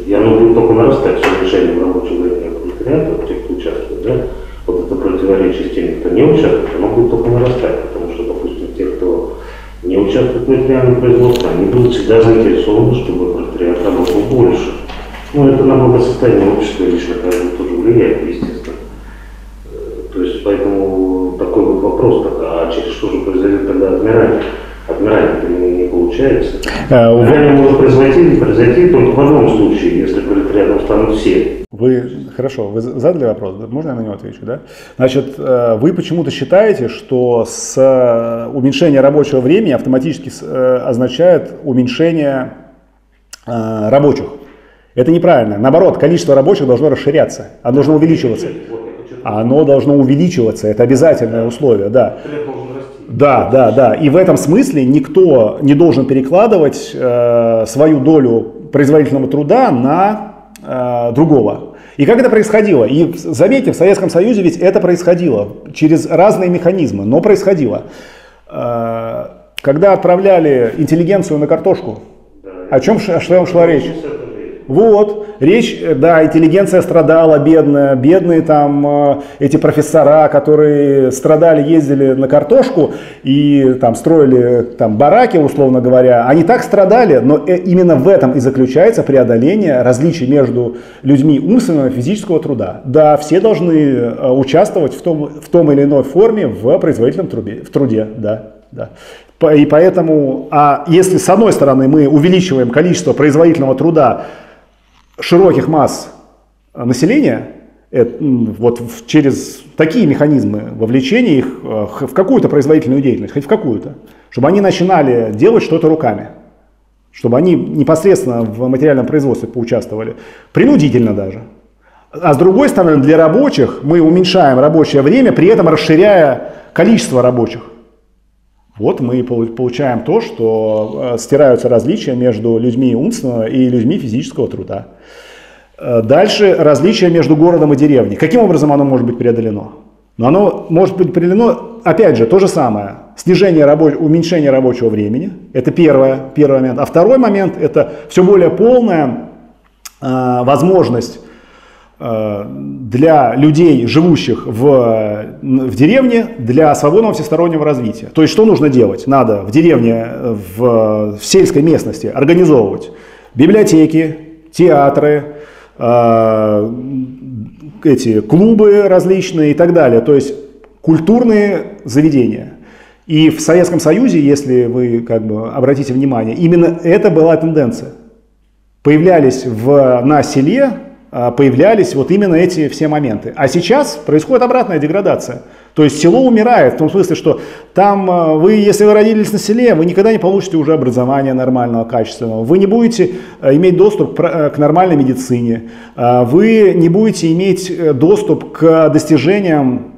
и оно будет только нарастать с уменьшением рабочего времени пролетариата, тех, кто участвует, да, вот это противоречие с теми, кто не участвует, оно будет только нарастать, потому что, допустим, те, кто не участвует в материальном производстве, они будут всегда заинтересованы, чтобы пролетариат работал больше. Ну, это на благосостояние общества лично каждого тоже влияет, естественно. Э, то есть, поэтому такой вот вопрос, а через что же произойдет тогда отмирание? Отмирание не, не получается. А, Отмирание может произойти, произойти только в одном случае, если пролетариатом станут все. Вы, хорошо, вы задали вопрос, можно я на него отвечу, да? Значит, э, вы почему-то считаете, что с э, уменьшение рабочего времени автоматически означает уменьшение рабочих. Это неправильно. Наоборот, количество рабочих должно расширяться, оно должно увеличиваться. Оно должно увеличиваться, это обязательное условие, да. Да, да, да. И в этом смысле никто не должен перекладывать э, свою долю производительного труда на э, другого. И как это происходило? И заметьте, в Советском Союзе ведь это происходило через разные механизмы, но происходило. Э, когда отправляли интеллигенцию на картошку, о чем, о чем шла речь? Вот, речь, да, интеллигенция страдала, бедная, бедные там э, эти профессора, которые страдали, ездили на картошку и там строили там бараки, условно говоря, они так страдали, но э, именно в этом и заключается преодоление различий между людьми умственного и физического труда. Да, все должны э, участвовать в том, в том или иной форме в производительном труде, в труде, да. Да. И поэтому, а если с одной стороны мы увеличиваем количество производительного труда широких масс населения, вот через такие механизмы вовлечения их э, в какую-то производительную деятельность, хоть в какую-то, чтобы они начинали делать что-то руками, чтобы они непосредственно в материальном производстве поучаствовали, принудительно даже. А с другой стороны, для рабочих мы уменьшаем рабочее время, при этом расширяя количество рабочих. Вот мы получаем то, что э, стираются различия между людьми умственного и людьми физического труда. Э, дальше различия между городом и деревней. Каким образом оно может быть преодолено? Но оно может быть преодолено, опять же, то же самое. Снижение рабоч... уменьшение рабочего времени. Это первое, первый момент. А второй момент – это все более полная э, возможность для людей, живущих в, в деревне, для свободного всестороннего развития. То есть что нужно делать? Надо в деревне, в, в сельской местности организовывать библиотеки, театры, э, эти клубы различные и так далее. То есть культурные заведения. И в Советском Союзе, если вы как бы обратите внимание, именно это была тенденция. Появлялись в, на селе появлялись вот именно эти все моменты. А сейчас происходит обратная деградация. То есть село умирает, в том смысле, что там а, вы, если вы родились на селе, вы никогда не получите уже образование нормального, качественного. Вы не будете а, иметь доступ к нормальной медицине. Вы не будете иметь э, доступ к достижениям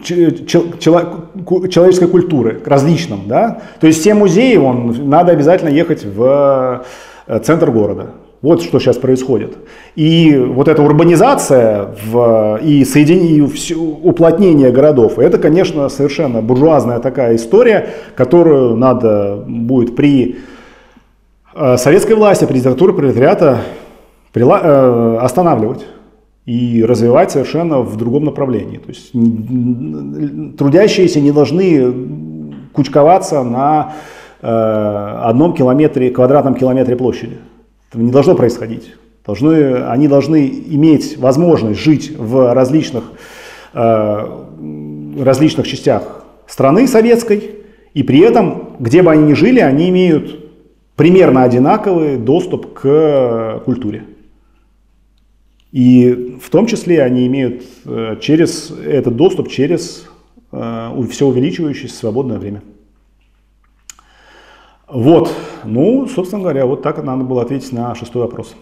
человеческой культуры, к различным. Да? То есть все музеи, вон, надо обязательно ехать в э, центр города. Вот что сейчас происходит. И вот эта урбанизация в, и, соединение, уплотнение городов, это, конечно, совершенно буржуазная такая история, которую надо будет при э, советской власти, при диктатуре пролетариата э, останавливать и развивать совершенно в другом направлении. То есть трудящиеся не должны кучковаться на э, одном километре, квадратном километре площади. Это не должно происходить. Должны, они должны иметь возможность жить в различных, э, различных частях страны советской, и при этом, где бы они ни жили, они имеют примерно одинаковый доступ к культуре. И в том числе они имеют э, через этот доступ через э, все увеличивающееся свободное время. Вот, ну, собственно говоря, вот так надо было ответить на шестой вопрос.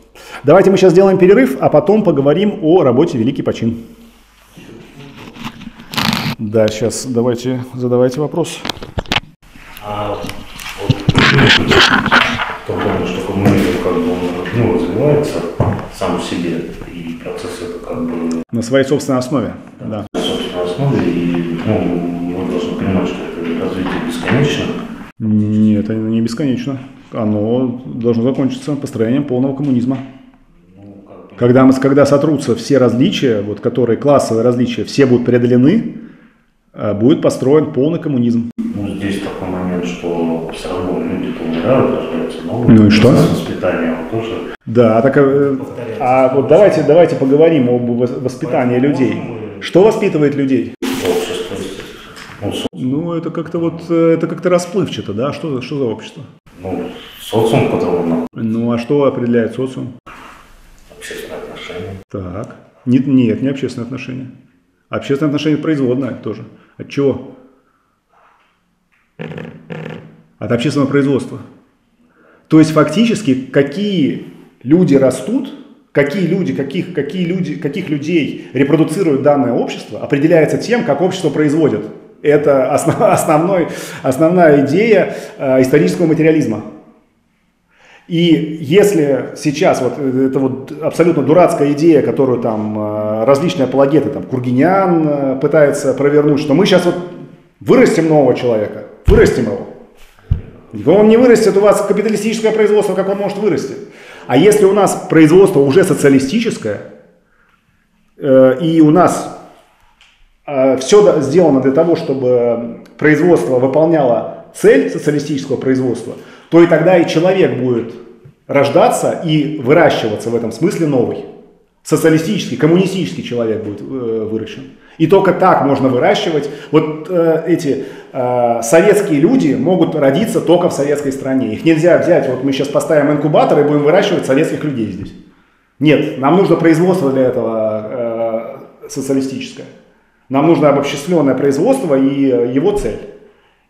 Давайте мы сейчас сделаем перерыв, а потом поговорим о работе «Великий почин». Да, сейчас давайте задавайте вопрос. А вот, то, что коммунизм как бы ну, развивается сам в себе, и процесс это как бы... На своей собственной основе, да. На собственной основе, и ну, мы должны понимать, что нет, это не бесконечно. Оно должно закончиться построением полного коммунизма. Когда, мы, когда сотрутся все различия, вот которые классовые различия, все будут преодолены, э, будет построен полный коммунизм. Ну, здесь такой момент, что все равно люди умирают, рождаются новые. Ну и что? Воспитание тоже. Да, так, э, а вот давайте, давайте поговорим об воспитании людей. Что воспитывает людей? Ну, это как-то вот, э, это как-то расплывчато, да? Что, что за общество? Ну, социум, которого Ну, а что определяет социум? Общественные отношения. Так. Нет, нет, не общественные отношения. Общественные отношения производное тоже. От чего? От общественного производства. То есть фактически какие люди растут, какие люди, каких, какие люди, каких людей репродуцируют данное общество, определяется тем, как общество производит. Это основ, основной, основная идея э, исторического материализма. И если сейчас вот э, это вот абсолютно дурацкая идея, которую там э, различные апологеты, там Кургинян э, пытается провернуть, что мы сейчас вот вырастим нового человека, вырастим его. Он не вырастет у вас капиталистическое производство, как он может вырасти. А если у нас производство уже социалистическое, и у нас все сделано для того, чтобы производство выполняло цель социалистического производства, то и тогда и человек будет рождаться и выращиваться в этом смысле новый. Социалистический, коммунистический человек будет э, выращен. И только так можно выращивать. Вот э, эти э, советские люди могут родиться только в советской стране. Их нельзя взять, вот мы сейчас поставим инкубатор и будем выращивать советских людей здесь. Нет, нам нужно производство для этого э, социалистическое. Нам нужно обобщенное производство и э, его цель.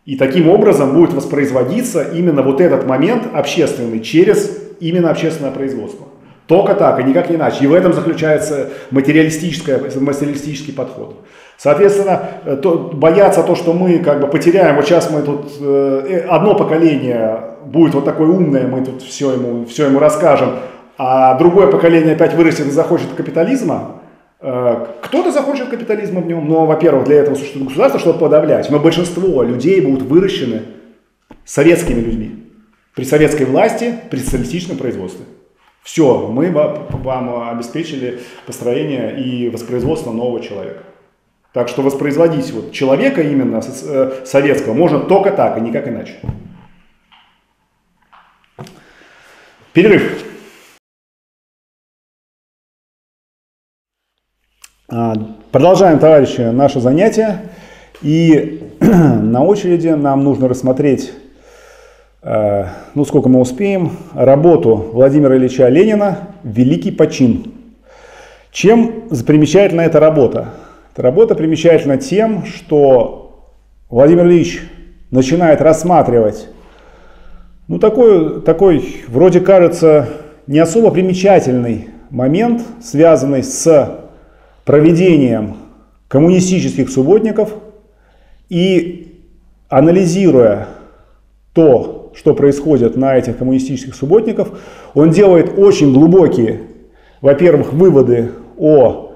И таким образом будет воспроизводиться именно вот этот момент общественный через именно общественное производство. Только так, и никак не иначе. И в этом заключается материалистическое, материалистический подход. Соответственно, э, то, бояться то, что мы как бы потеряем, вот сейчас мы тут, э, э, одно поколение будет вот такое умное, мы тут все ему, все ему расскажем, а другое поколение опять вырастет и захочет капитализма, кто-то захочет капитализма в нем, но, во-первых, для этого существует государство, чтобы подавлять. Но большинство людей будут выращены советскими людьми. При советской власти, при социалистическом производстве. Все, мы вам обеспечили построение и воспроизводство нового человека. Так что воспроизводить вот человека именно э, советского можно только так, и никак иначе. Перерыв. Продолжаем, товарищи, наше занятие. И (clears throat) на очереди нам нужно рассмотреть э, ну сколько мы успеем, работу Владимира Ильича Ленина «Великий почин». Чем примечательна эта работа? Эта работа примечательна тем, что Владимир Ильич начинает рассматривать, ну такой, такой вроде кажется не особо примечательный момент, связанный с проведением коммунистических субботников и анализируя то, что происходит на этих коммунистических субботников, он делает очень глубокие, во-первых, выводы о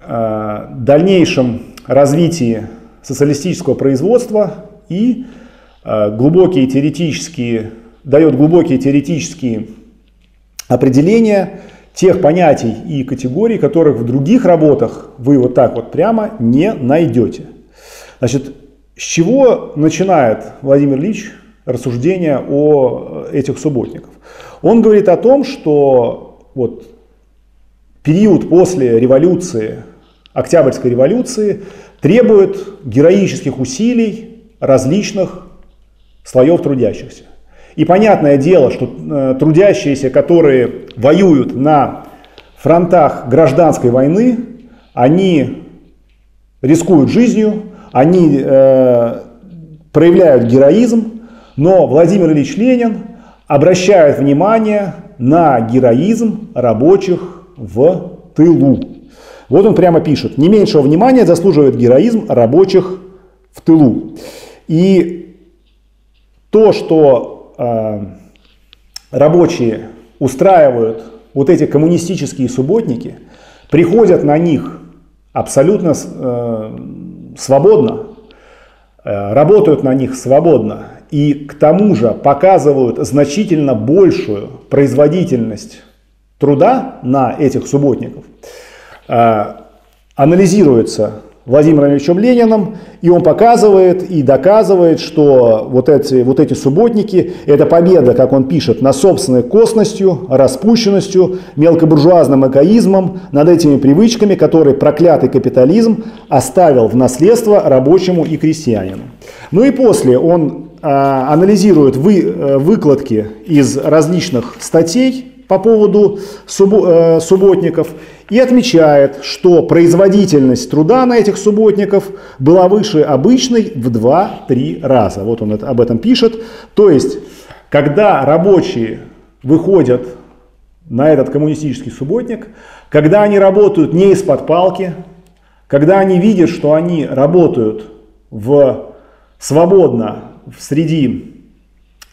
э, дальнейшем развитии социалистического производства и э, глубокие теоретические, дает глубокие теоретические определения тех понятий и категорий, которых в других работах вы вот так вот прямо не найдете. Значит, с чего начинает Владимир Ильич рассуждение о этих субботниках? Он говорит о том, что вот период после революции, Октябрьской революции, требует героических усилий различных слоев трудящихся. И понятное дело, что э, трудящиеся, которые воюют на фронтах гражданской войны, они рискуют жизнью, они э, проявляют героизм, но Владимир Ильич Ленин обращает внимание на героизм рабочих в тылу. Вот он прямо пишет, не меньшего внимания заслуживает героизм рабочих в тылу. И то, что рабочие устраивают вот эти коммунистические субботники, приходят на них абсолютно э, свободно, э, работают на них свободно и к тому же показывают значительно большую производительность труда на этих субботников, э, анализируется Владимиром Ильичем Лениным, и он показывает и доказывает, что вот эти, вот эти субботники – это победа, как он пишет, над собственной косностью, распущенностью, мелкобуржуазным эгоизмом, над этими привычками, которые проклятый капитализм оставил в наследство рабочему и крестьянину. Ну и после он а, анализирует вы, э, выкладки из различных статей, по поводу э, субботников и отмечает, что производительность труда на этих субботников была выше обычной в 2-3 раза. Вот он об этом пишет. То есть, когда рабочие выходят на этот коммунистический субботник, когда они работают не из-под палки, когда они видят, что они работают в, свободно в среди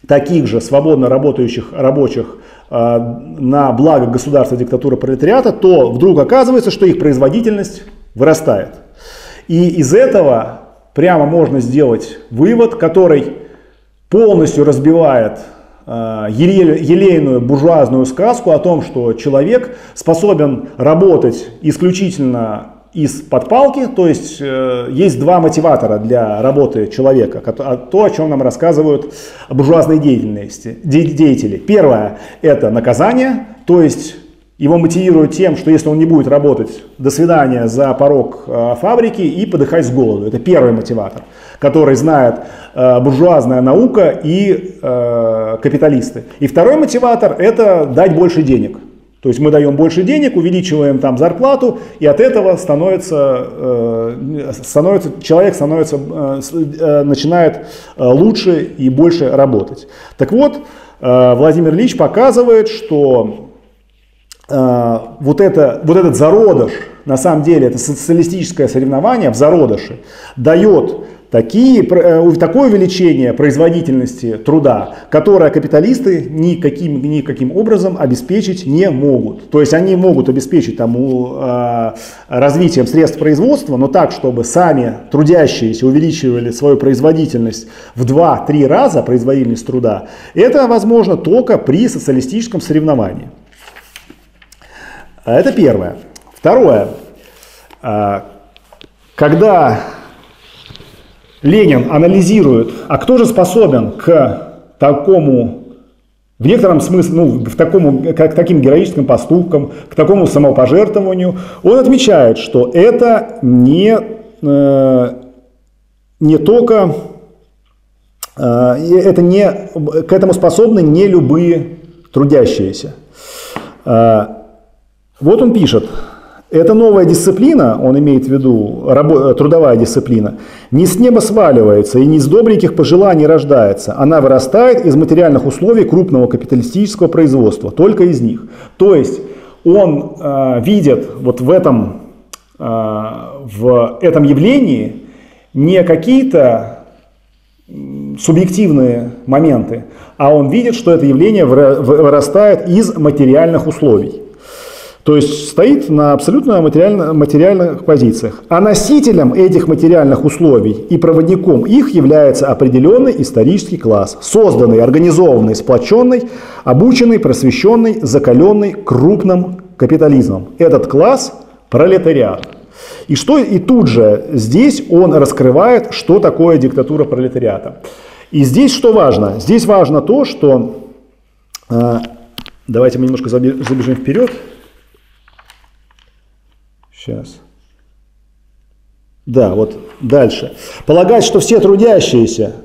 таких же свободно работающих рабочих на благо государства диктатуры пролетариата, то вдруг оказывается, что их производительность вырастает. И из этого прямо можно сделать вывод, который полностью разбивает э, елейную буржуазную сказку о том, что человек способен работать исключительно из-под палки, то есть э, есть два мотиватора для работы человека, а то, о чем нам рассказывают буржуазные деятельности, деятели. Первое – это наказание, то есть его мотивируют тем, что если он не будет работать, до свидания за порог э, фабрики и подыхать с голоду. Это первый мотиватор, который знает э, буржуазная наука и капиталисты. И второй мотиватор – это дать больше денег – то есть мы даем больше денег, увеличиваем там зарплату, и от этого становится, э, становится человек становится, э, э, начинает лучше и больше работать. Так вот, Владимир Ильич показывает, что вот, это, вот этот зародыш, на самом деле это социалистическое соревнование в зародыше, дает такие, э, такое увеличение производительности труда, которое капиталисты никаким, никаким образом обеспечить не могут. То есть они могут обеспечить там, э, развитием средств производства, но так, чтобы сами трудящиеся увеличивали свою производительность в 2-3 раза, производительность труда, это возможно только при социалистическом соревновании. Это первое. Второе. Э, когда Ленин анализирует, а кто же способен к такому, в некотором смысле, ну, к, такому, к, к таким героическим поступкам, к такому самопожертвованию, он отмечает, что это не, э, не только Э, это не, к этому способны не любые трудящиеся. Э, вот он пишет, эта новая дисциплина, он имеет в виду рабо- трудовая дисциплина, не с неба сваливается и не из добреньких пожеланий рождается. Она вырастает из материальных условий крупного капиталистического производства, только из них. То есть он э, видит вот в этом, э, в этом явлении не какие-то субъективные моменты, а он видит, что это явление вырастает из материальных условий. То есть стоит на абсолютно материально, материальных позициях. А носителем этих материальных условий и проводником их является определенный исторический класс, созданный, организованный, сплоченный, обученный, просвещенный, закаленный крупным капитализмом. Этот класс – пролетариат. И, что, и тут же здесь он раскрывает, что такое диктатура пролетариата. И здесь что важно? Здесь важно то, что... Э, давайте мы немножко забежим вперед. Сейчас. Да, вот дальше. Полагать, что все трудящиеся,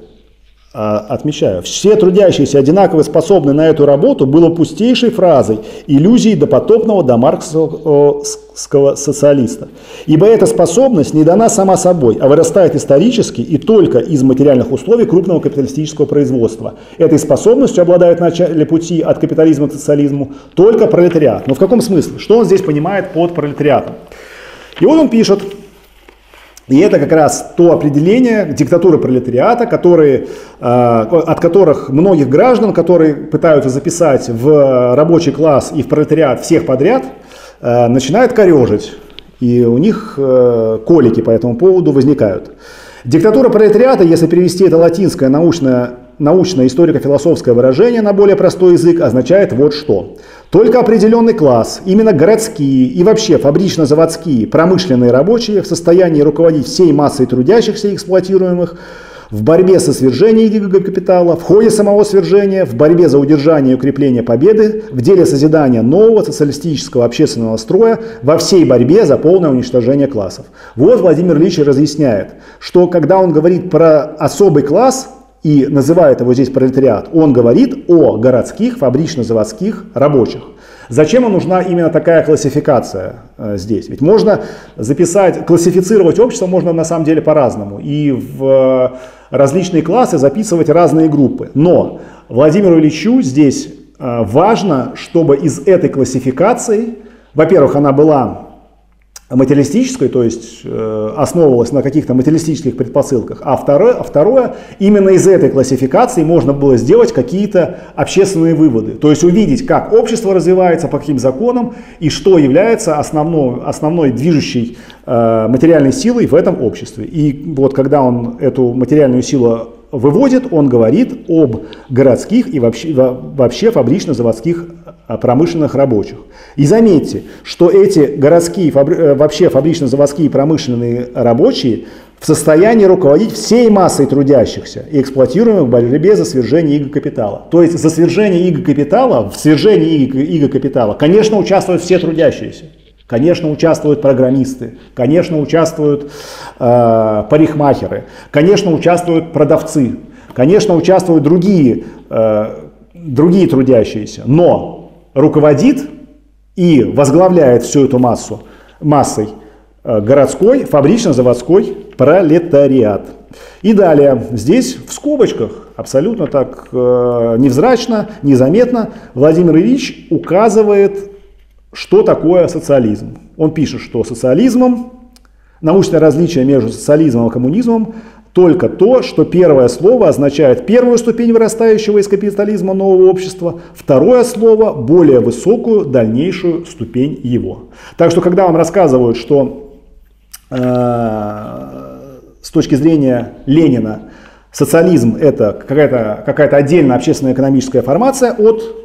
а, отмечаю, все трудящиеся одинаково способны на эту работу было пустейшей фразой, иллюзией допотопного до марксовского социалиста. Ибо эта способность не дана сама собой, а вырастает исторически и только из материальных условий крупного капиталистического производства. Этой способностью обладает в начале пути от капитализма к социализму только пролетариат. Но в каком смысле? Что он здесь понимает под пролетариатом? И вот он пишет, и это как раз то определение диктатуры пролетариата, которые, э, от которых многих граждан, которые пытаются записать в рабочий класс и в пролетариат всех подряд, э, начинает корежить. И у них э, колики по этому поводу возникают. Диктатура пролетариата, если перевести это латинское научное, научное историко-философское выражение на более простой язык, означает вот что. Только определенный класс, именно городские и вообще фабрично-заводские промышленные рабочие в состоянии руководить всей массой трудящихся и эксплуатируемых в борьбе со свержением гигакапитала, в ходе самого свержения, в борьбе за удержание и укрепление победы, в деле созидания нового социалистического общественного строя, во всей борьбе за полное уничтожение классов. Вот Владимир Ильич разъясняет, что когда он говорит про особый класс, и называет его здесь пролетариат, он говорит о городских фабрично-заводских рабочих. Зачем нужна именно такая классификация э, здесь? Ведь можно записать, классифицировать общество можно на самом деле по-разному. И в э, различные классы записывать разные группы. Но Владимиру Ильичу здесь э, важно, чтобы из этой классификации, во-первых, она была материалистической, то есть э, основывалась на каких-то материалистических предпосылках, а второе, а второе, именно из этой классификации можно было сделать какие-то общественные выводы, то есть увидеть, как общество развивается, по каким законам и что является основной, основной движущей э, материальной силой в этом обществе. И вот когда он эту материальную силу выводит, он говорит об городских и вообще, вообще фабрично-заводских а, промышленных рабочих. И заметьте, что эти городские, э, вообще фабрично-заводские промышленные рабочие в состоянии руководить всей массой трудящихся и эксплуатируемых в борьбе за свержение иго капитала. То есть за свержение иго капитала, в свержении иго, иго капитала, конечно, участвуют все трудящиеся. Конечно, участвуют программисты, конечно, участвуют э, парикмахеры, конечно, участвуют продавцы, конечно, участвуют другие, э, другие трудящиеся. Но руководит и возглавляет всю эту массу массой э, городской, фабрично-заводской пролетариат. И далее, здесь в скобочках, абсолютно так э, невзрачно, незаметно, Владимир Ильич указывает что такое социализм. Он пишет, что социализмом, научное различие между социализмом и коммунизмом только то, что первое слово означает первую ступень вырастающего из капитализма нового общества, второе слово – более высокую дальнейшую ступень его. Так что, когда вам рассказывают, что э, с точки зрения Ленина социализм – это какая-то какая отдельная общественно-экономическая формация от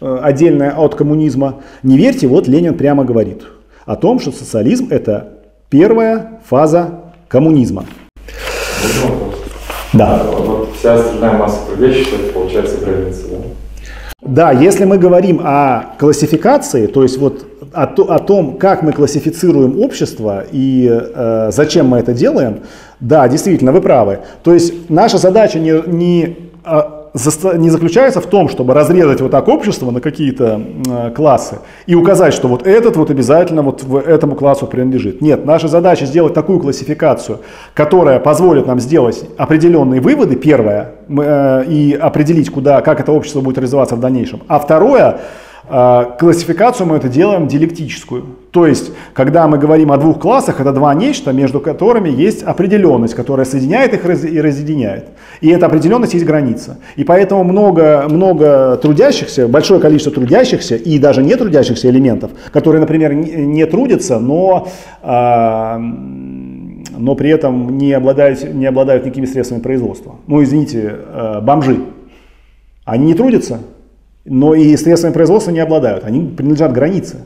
Э, отдельное от коммунизма. Не верьте, вот Ленин прямо говорит о том, что социализм это первая фаза коммунизма. Да. Вот вся остальная масса трудящихся, это получается граница, да? Да, если мы говорим о классификации, то есть вот о, о том, как мы классифицируем общество и э, зачем мы это делаем, Да, действительно, вы правы. То есть наша задача не, не а, не заключается в том, чтобы разрезать вот так общество на какие-то э, классы и указать, что вот этот вот обязательно вот в этому классу принадлежит. Нет, наша задача сделать такую классификацию, которая позволит нам сделать определенные выводы, первое, э, и определить, куда, как это общество будет развиваться в дальнейшем. А второе, классификацию мы это делаем диалектическую. То есть, когда мы говорим о двух классах, это два нечто, между которыми есть определенность, которая соединяет их и разъединяет. И эта определенность есть граница. И поэтому много, много трудящихся, большое количество трудящихся и даже не трудящихся элементов, которые, например, не трудятся, но, а, но при этом не обладают, не обладают никакими средствами производства. Ну, извините, а, бомжи. Они не трудятся, но и средствами производства не обладают. Они принадлежат границе.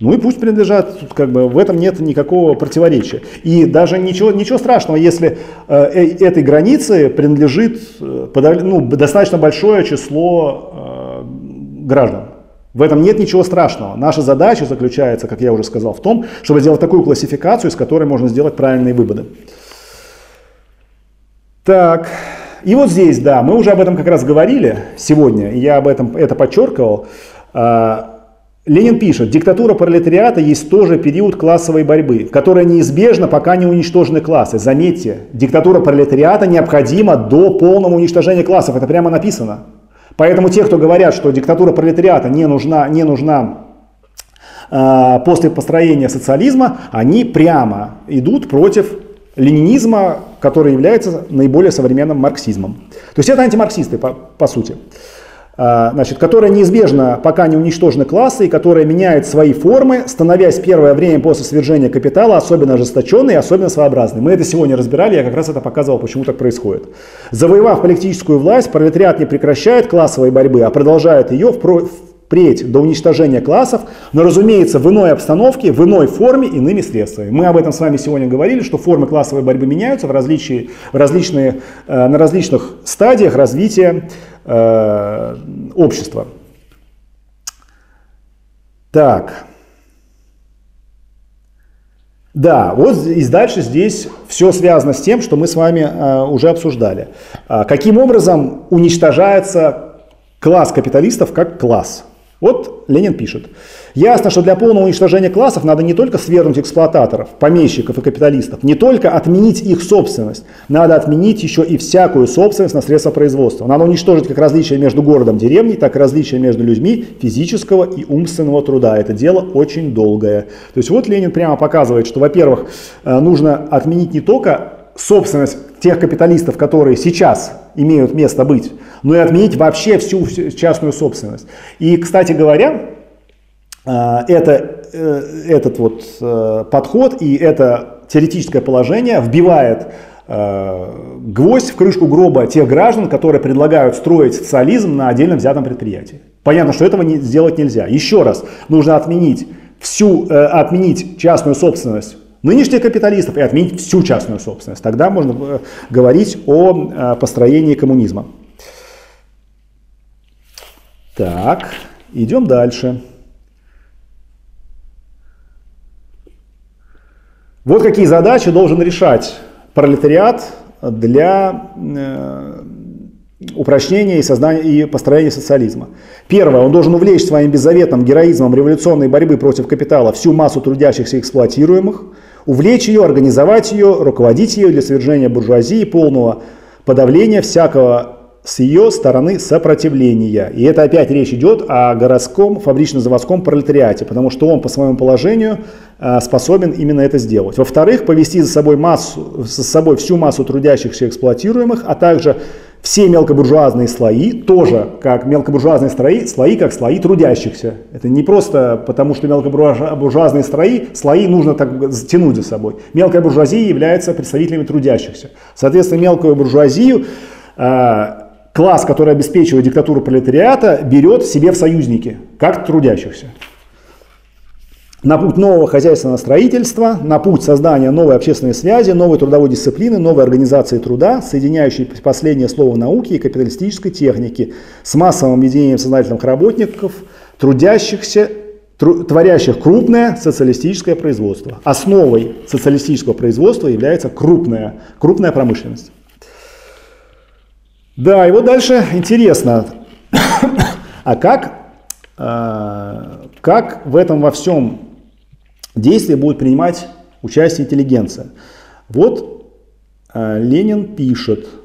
Ну и пусть принадлежат, как бы в этом нет никакого противоречия. И даже ничего, ничего страшного, если э, э этой границе принадлежит э, ну, достаточно большое число э, граждан. В этом нет ничего страшного. Наша задача заключается, как я уже сказал, в том, чтобы сделать такую классификацию, из которой можно сделать правильные выводы. Так. И вот здесь, да, мы уже об этом как раз говорили сегодня, я об этом это подчеркивал. А, Ленин пишет, диктатура пролетариата есть тоже период классовой борьбы, которая неизбежна, пока не уничтожены классы. Заметьте, диктатура пролетариата необходима до полного уничтожения классов. Это прямо написано. Поэтому те, кто говорят, что диктатура пролетариата не нужна, не нужна э, после построения социализма, они прямо идут против ленинизма, который является наиболее современным марксизмом. То есть это антимарксисты, по, по сути. А, значит, которая неизбежна, пока не уничтожены классы, и которая меняет свои формы, становясь первое время после свержения капитала особенно ожесточенной и особенно своеобразной. Мы это сегодня разбирали, я как раз это показывал, почему так происходит. Завоевав политическую власть, пролетариат не прекращает классовой борьбы, а продолжает ее в впредь до уничтожения классов, но, разумеется, в иной обстановке, в иной форме, иными средствами. Мы об этом с вами сегодня говорили, что формы классовой борьбы меняются в различии, в различные, э, на различных стадиях развития э, общества. Так. Да, вот и дальше здесь все связано с тем, что мы с вами э, уже обсуждали. А каким образом уничтожается класс капиталистов как класс? Вот Ленин пишет. Ясно, что для полного уничтожения классов надо не только свергнуть эксплуататоров, помещиков и капиталистов, не только отменить их собственность, надо отменить еще и всякую собственность на средства производства. Надо уничтожить как различия между городом и деревней, так и различия между людьми физического и умственного труда. Это дело очень долгое. То есть вот Ленин прямо показывает, что, во-первых, э, нужно отменить не только собственность тех капиталистов, которые сейчас имеют место быть, но и отменить вообще всю частную собственность. И, кстати говоря, э, это, э, этот вот э, подход и это теоретическое положение вбивает гвоздь в крышку гроба тех граждан, которые предлагают строить социализм на отдельно взятом предприятии. Понятно, что этого не, сделать нельзя. Еще раз, нужно отменить всю, отменить частную собственность нынешних капиталистов и отменить всю частную собственность. Тогда можно э, говорить о э, построении коммунизма. Так, идем дальше. Вот какие задачи должен решать пролетариат для э, упрочнения и, создания, и построения социализма. Первое, он должен увлечь своим беззаветным героизмом революционной борьбы против капитала всю массу трудящихся и эксплуатируемых – увлечь ее, организовать ее, руководить ее для свержения буржуазии, полного подавления всякого с ее стороны сопротивления. И это опять речь идет о городском фабрично-заводском пролетариате, потому что он по своему положению э, способен именно это сделать. Во-вторых, повести за собой, массу, за собой всю массу трудящихся эксплуатируемых, а также все мелкобуржуазные слои тоже как мелкобуржуазные слои, слои как слои трудящихся. Это не просто потому, что мелкобуржуазные слои, слои нужно так тянуть за собой. Мелкая буржуазия является представителями трудящихся. Соответственно, мелкую буржуазию э, класс, который обеспечивает диктатуру пролетариата, берет себе в союзники, как трудящихся на путь нового хозяйственного строительства, на путь создания новой общественной связи, новой трудовой дисциплины, новой организации труда, соединяющей последнее слово науки и капиталистической техники, с массовым объединением сознательных работников, трудящихся, творящих крупное социалистическое производство. Основой социалистического производства является крупная, крупная промышленность. Да, и вот дальше интересно, (coughs) а как, а, как в этом во всем действии будет принимать участие интеллигенция? Вот а, Ленин пишет –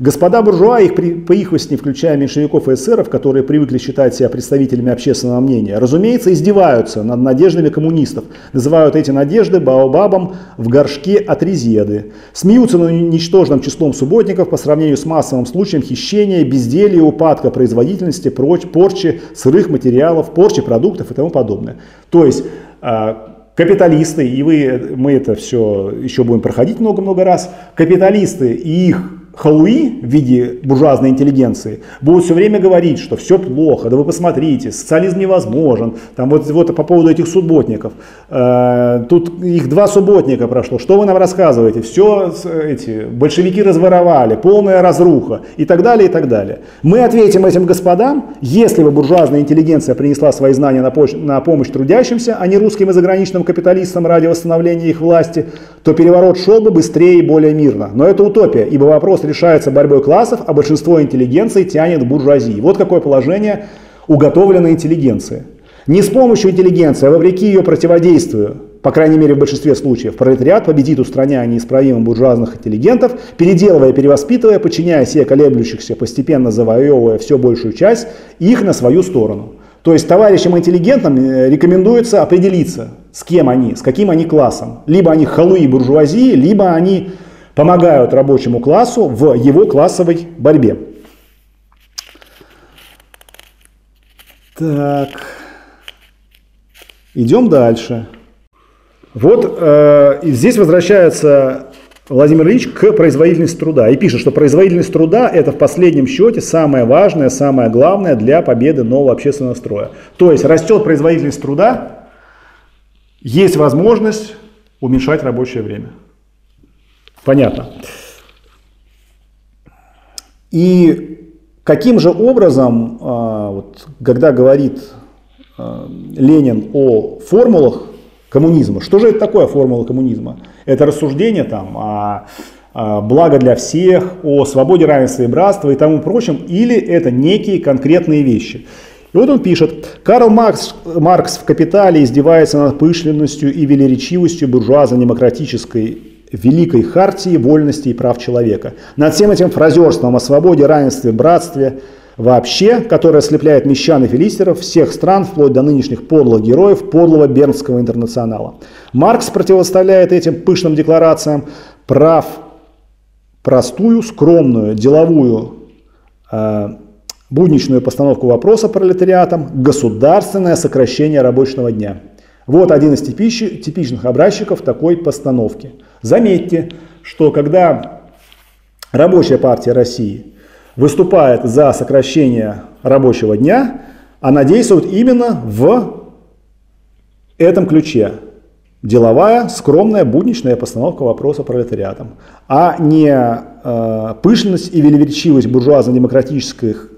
Господа буржуа, их прихвостни, включая меньшевиков и эсеров, которые привыкли считать себя представителями общественного мнения, разумеется, издеваются над надеждами коммунистов, называют эти надежды баобабом в горшке от резеды, смеются над ничтожным числом субботников по сравнению с массовым случаем хищения, безделия, упадка производительности, порчи сырых материалов, порчи продуктов и тому подобное. То есть капиталисты, и вы, мы это все еще будем проходить много-много раз, капиталисты и их халуи в виде буржуазной интеллигенции будут все время говорить, что все плохо, да вы посмотрите, социализм невозможен, там вот, вот по поводу этих субботников, э, тут их два субботника прошло, что вы нам рассказываете, все эти большевики разворовали, полная разруха и так далее, и так далее. Мы ответим этим господам, если бы буржуазная интеллигенция принесла свои знания на, на помощь трудящимся, а не русским и заграничным капиталистам ради восстановления их власти, то переворот шел бы быстрее и более мирно. Но это утопия, ибо вопрос решается борьбой классов, а большинство интеллигенции тянет к буржуазии. Вот какое положение уготовленной интеллигенции. Не с помощью интеллигенции, а вопреки ее противодействию, по крайней мере в большинстве случаев, пролетариат победит, устраняя неисправимых буржуазных интеллигентов, переделывая, перевоспитывая, подчиняя себе колеблющихся, постепенно завоевывая все большую часть их на свою сторону. То есть товарищам интеллигентам э, рекомендуется определиться, с кем они, с каким они классом. Либо они халуи буржуазии, либо они помогают рабочему классу в его классовой борьбе. Так, идем дальше. Вот э, здесь возвращается Владимир Ильич к производительности труда и пишет, что производительность труда это в последнем счете самое важное, самое главное для победы нового общественного строя. То есть растет производительность труда, есть возможность уменьшать рабочее время. Понятно. И каким же образом, а, вот, когда говорит а, Ленин о формулах коммунизма, что же это такое формула коммунизма? Это рассуждение там о, благо для всех, о свободе, равенстве и братстве и тому прочем, или это некие конкретные вещи? И вот он пишет, Карл Маркс, Маркс в «Капитале» издевается над пышленностью и велеречивостью буржуазно-демократической великой хартии вольности и прав человека. Над всем этим фразерством о свободе, равенстве, братстве вообще, которое ослепляет мещан и филистеров всех стран, вплоть до нынешних подлых героев подлого Бернского интернационала. Маркс противоставляет этим пышным декларациям прав простую, скромную, деловую, э, будничную постановку вопроса пролетариатом, государственное сокращение рабочего дня. Вот один из типичных образчиков такой постановки – Заметьте, что когда Рабочая партия России выступает за сокращение рабочего дня, она действует именно в этом ключе. Деловая, скромная, будничная постановка вопроса пролетариатом, а не э, пышность и величивость буржуазно-демократических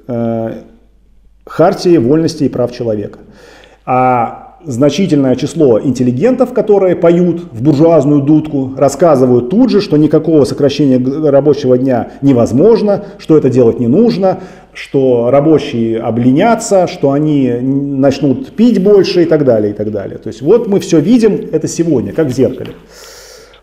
хартии вольности и прав человека. А значительное число интеллигентов, которые поют в буржуазную дудку, рассказывают тут же, что никакого сокращения рабочего дня невозможно, что это делать не нужно, что рабочие обленятся, что они начнут пить больше и так далее, и так далее. То есть вот мы все видим это сегодня, как в зеркале.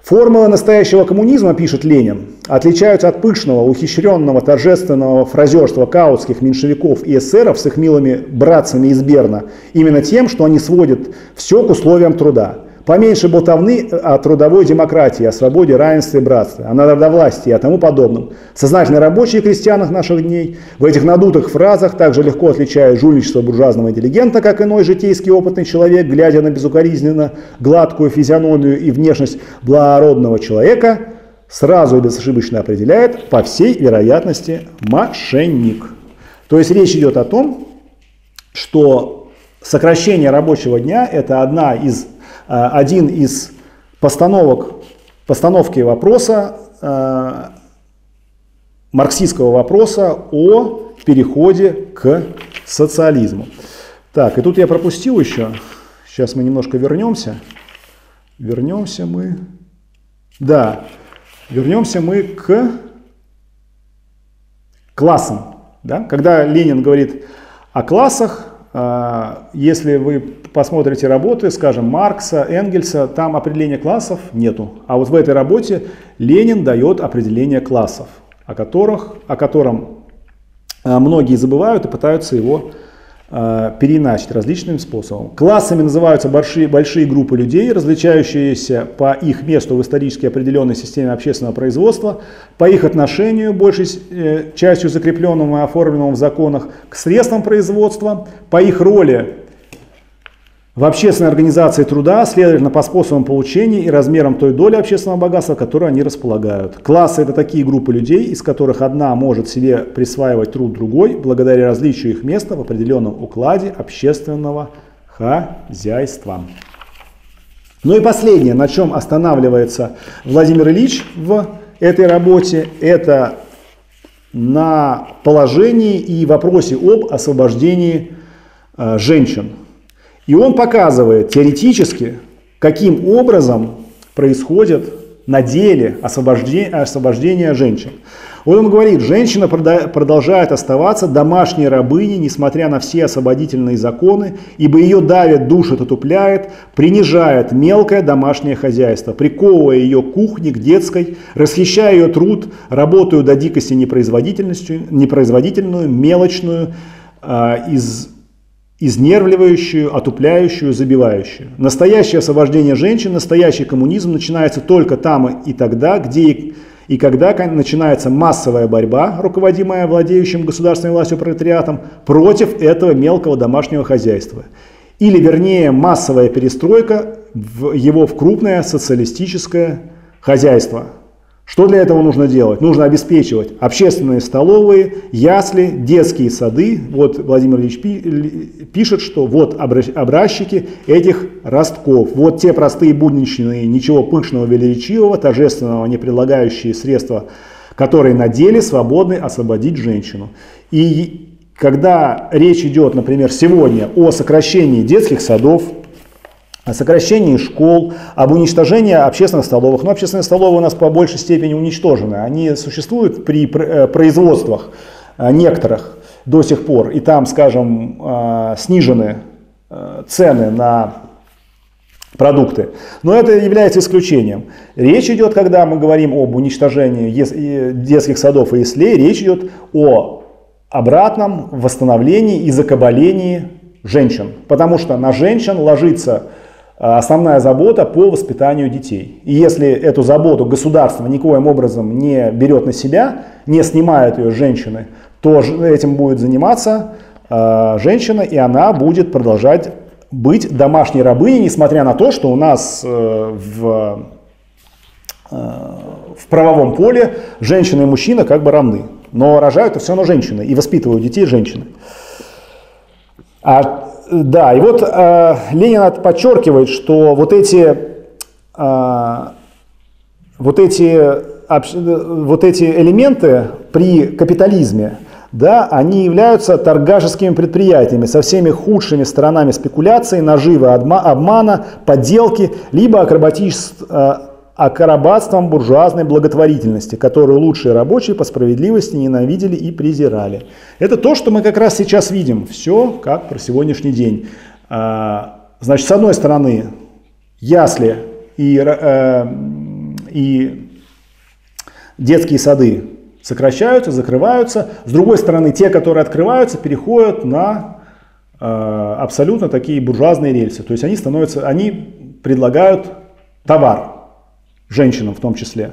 Формулы настоящего коммунизма, пишет Ленин, отличаются от пышного, ухищренного, торжественного фразерства каутских меньшевиков и эсеров с их милыми братцами из Берна именно тем, что они сводят все к условиям труда – Поменьше болтовны о трудовой демократии, о свободе, равенстве, братстве, о народовластии и тому подобном. Сознательные рабочие крестьянах наших дней в этих надутых фразах также легко отличают жульничество буржуазного интеллигента, как иной житейский опытный человек, глядя на безукоризненно гладкую физиономию и внешность благородного человека, сразу и безошибочно определяет, по всей вероятности, мошенник. То есть речь идет о том, что сокращение рабочего дня – это одна из один из постановок, постановки вопроса, э, марксистского вопроса о переходе к социализму. Так, и тут я пропустил еще. Сейчас мы немножко вернемся. Вернемся мы. Да, вернемся мы к классам. Да? Когда Ленин говорит о классах, а, если вы посмотрите работы, скажем, Маркса, Энгельса, там определения классов нету. А вот в этой работе Ленин дает определение классов, о, которых, о котором а, многие забывают и пытаются его Э, переиначить различным способом. Классами называются большие, большие группы людей, различающиеся по их месту в исторически определенной системе общественного производства, по их отношению, большей э, частью закрепленному и оформленному в законах, к средствам производства, по их роли в общественной организации труда, следовательно, по способам получения и размерам той доли общественного богатства, которой они располагают. Классы – это такие группы людей, из которых одна может себе присваивать труд другой, благодаря различию их места в определенном укладе общественного хозяйства. Ну и последнее, на чем останавливается Владимир Ильич в этой работе, это на положении и вопросе об освобождении э, женщин. И он показывает теоретически, каким образом происходит на деле освобождение, освобождение женщин. Вот он говорит, женщина продолжает оставаться домашней рабыней, несмотря на все освободительные законы, ибо ее давит, душит, отупляет, принижает мелкое домашнее хозяйство, приковывая ее к кухне, к детской, расхищая ее труд, работаю до дикости непроизводительностью, непроизводительную, мелочную, э, из изнервливающую, отупляющую, забивающую. Настоящее освобождение женщин, настоящий коммунизм начинается только там и тогда, где и когда начинается массовая борьба, руководимая владеющим государственной властью пролетариатом, против этого мелкого домашнего хозяйства. Или, вернее, массовая перестройка в его в крупное социалистическое хозяйство – что для этого нужно делать? Нужно обеспечивать общественные столовые, ясли, детские сады. Вот Владимир Ильич пишет, что вот образчики этих ростков. Вот те простые будничные, ничего пышного, величивого, торжественного, не предлагающие средства, которые на деле свободны освободить женщину. И когда речь идет, например, сегодня о сокращении детских садов, о сокращении школ, об уничтожении общественных столовых. Но общественные столовые у нас по большей степени уничтожены. Они существуют при э, производствах э, некоторых до сих пор. И там, скажем, э, снижены цены на продукты. Но это является исключением. Речь идет, когда мы говорим об уничтожении детских садов и яслей, речь идет о обратном восстановлении и закабалении женщин. Потому что на женщин ложится основная забота по воспитанию детей. И если эту заботу государство никоим образом не берет на себя, не снимает ее женщины, то этим будет заниматься э, женщина, и она будет продолжать быть домашней рабыней, несмотря на то, что у нас э, в, в правовом поле женщина и мужчина как бы равны. Но рожают все равно женщины и воспитывают детей женщины. А да, и вот э, Ленин подчеркивает, что вот эти, э, вот эти, вот эти элементы при капитализме, да, они являются торгашескими предприятиями со всеми худшими сторонами спекуляции, наживы, обмана, подделки, либо акробатического акробатством буржуазной благотворительности, которую лучшие рабочие по справедливости ненавидели и презирали. Это то, что мы как раз сейчас видим. Все как про сегодняшний день. А, значит, с одной стороны, ясли и, э, и детские сады сокращаются, закрываются. С другой стороны, те, которые открываются, переходят на э, абсолютно такие буржуазные рельсы. То есть они становятся, они предлагают товар, женщинам в том числе,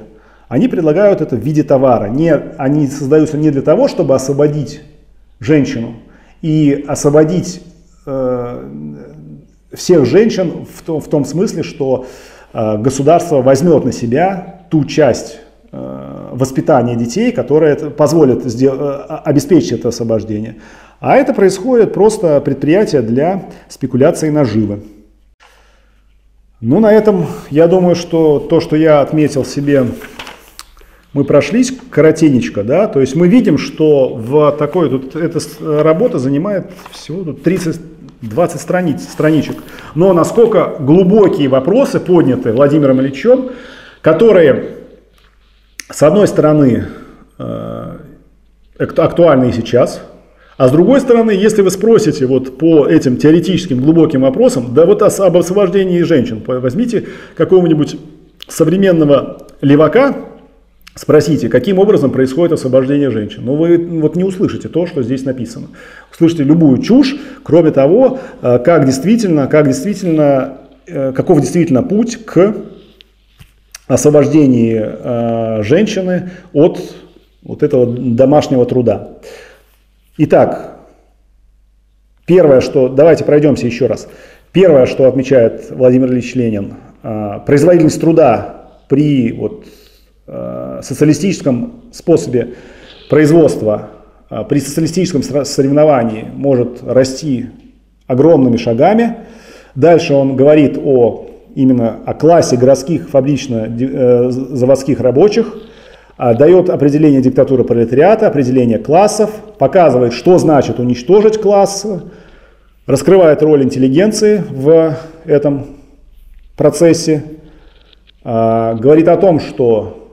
они предлагают это в виде товара. Не, они создаются не для того, чтобы освободить женщину и освободить э, всех женщин в том, в том смысле, что э, государство возьмет на себя ту часть э, воспитания детей, которая позволит сделать, э, обеспечить это освобождение. А это происходит просто предприятие для спекуляции наживы. Ну, на этом я думаю, что то, что я отметил себе, мы прошлись коротенечко, да, то есть мы видим, что в такой, тут эта работа занимает всего тут 30, 20 страниц, страничек. Но насколько глубокие вопросы подняты Владимиром Ильичем, которые, с одной стороны, э, актуальны сейчас, а с другой стороны, если вы спросите вот по этим теоретическим глубоким вопросам, да вот об освобождении женщин, возьмите какого-нибудь современного левака, Спросите, каким образом происходит освобождение женщин. Но вы вот не услышите то, что здесь написано. Услышите любую чушь, кроме того, э, как действительно, как действительно, э, каков действительно путь к освобождению э, женщины от вот этого домашнего труда. Итак, первое, что... Давайте пройдемся еще раз. Первое, что отмечает Владимир Ильич Ленин, производительность труда при вот, Э, социалистическом способе производства, э, при социалистическом соревновании может расти огромными шагами. Дальше он говорит о, именно о классе городских фабрично-заводских рабочих, а, дает определение диктатуры пролетариата, определение классов, показывает, что значит уничтожить класс, раскрывает роль интеллигенции в этом процессе, а, говорит о том, что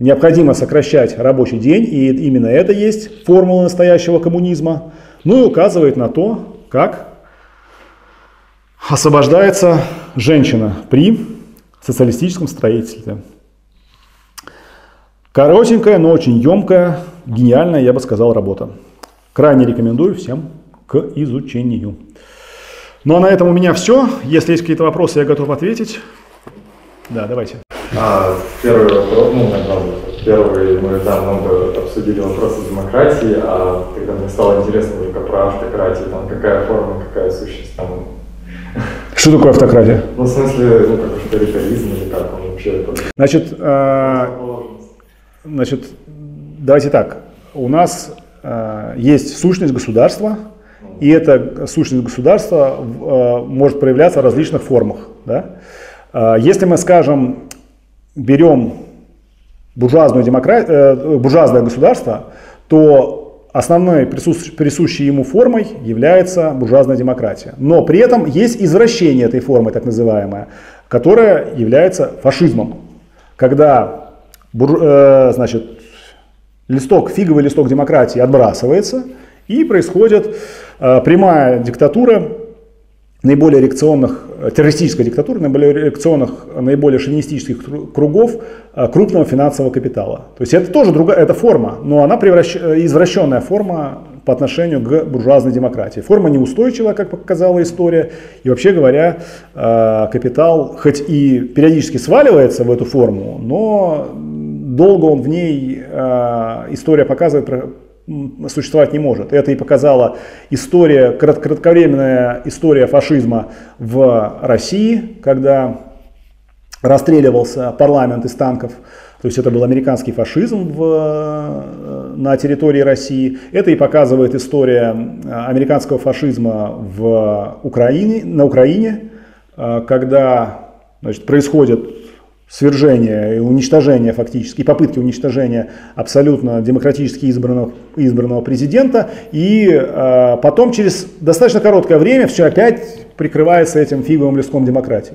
Необходимо сокращать рабочий день, и именно это есть формула настоящего коммунизма. Ну и указывает на то, как освобождается женщина при социалистическом строительстве. Коротенькая, но очень емкая, гениальная, я бы сказал, работа. Крайне рекомендую всем к изучению. Ну а на этом у меня все. Если есть какие-то вопросы, я готов ответить. Да, давайте. А, первый вопрос, ну, наверное, первый мы да, много обсудили вопросы демократии, а тогда мне стало интересно только про автократию, там какая форма, какая сущность там. Что такое автократия? Ну, в смысле, ну, как авторитаризм или как он вообще Значит, э, значит, давайте так. У нас э, есть сущность государства, и эта сущность государства э, может проявляться в различных формах. Да? Э, если мы скажем, берем буржуазную демокра... э, буржуазное государство, то основной присущей ему формой является буржуазная демократия. Но при этом есть извращение этой формы, так называемое, которое является фашизмом. Когда бур... э, значит, листок, фиговый листок демократии отбрасывается, и происходит э, прямая диктатура наиболее реакционных, э, террористической диктатуры, наиболее реакционных, наиболее шовинистических кругов э, крупного финансового капитала. То есть это тоже другая, это форма, но она превращ, э, извращенная форма по отношению к буржуазной демократии. Форма неустойчивая, как показала история, и вообще говоря, капитал хоть и периодически сваливается в эту форму, но долго он в ней, история показывает, существовать не может. Это и показала история, кратковременная история фашизма в России, когда расстреливался парламент из танков. То есть это был американский фашизм в, э, на территории России. Это и показывает история э, американского фашизма в Украине, на Украине, э, когда значит, происходит свержения и уничтожения фактически, и попытки уничтожения абсолютно демократически избранного, избранного президента. И э, потом через достаточно короткое время все опять прикрывается этим фиговым листком демократии.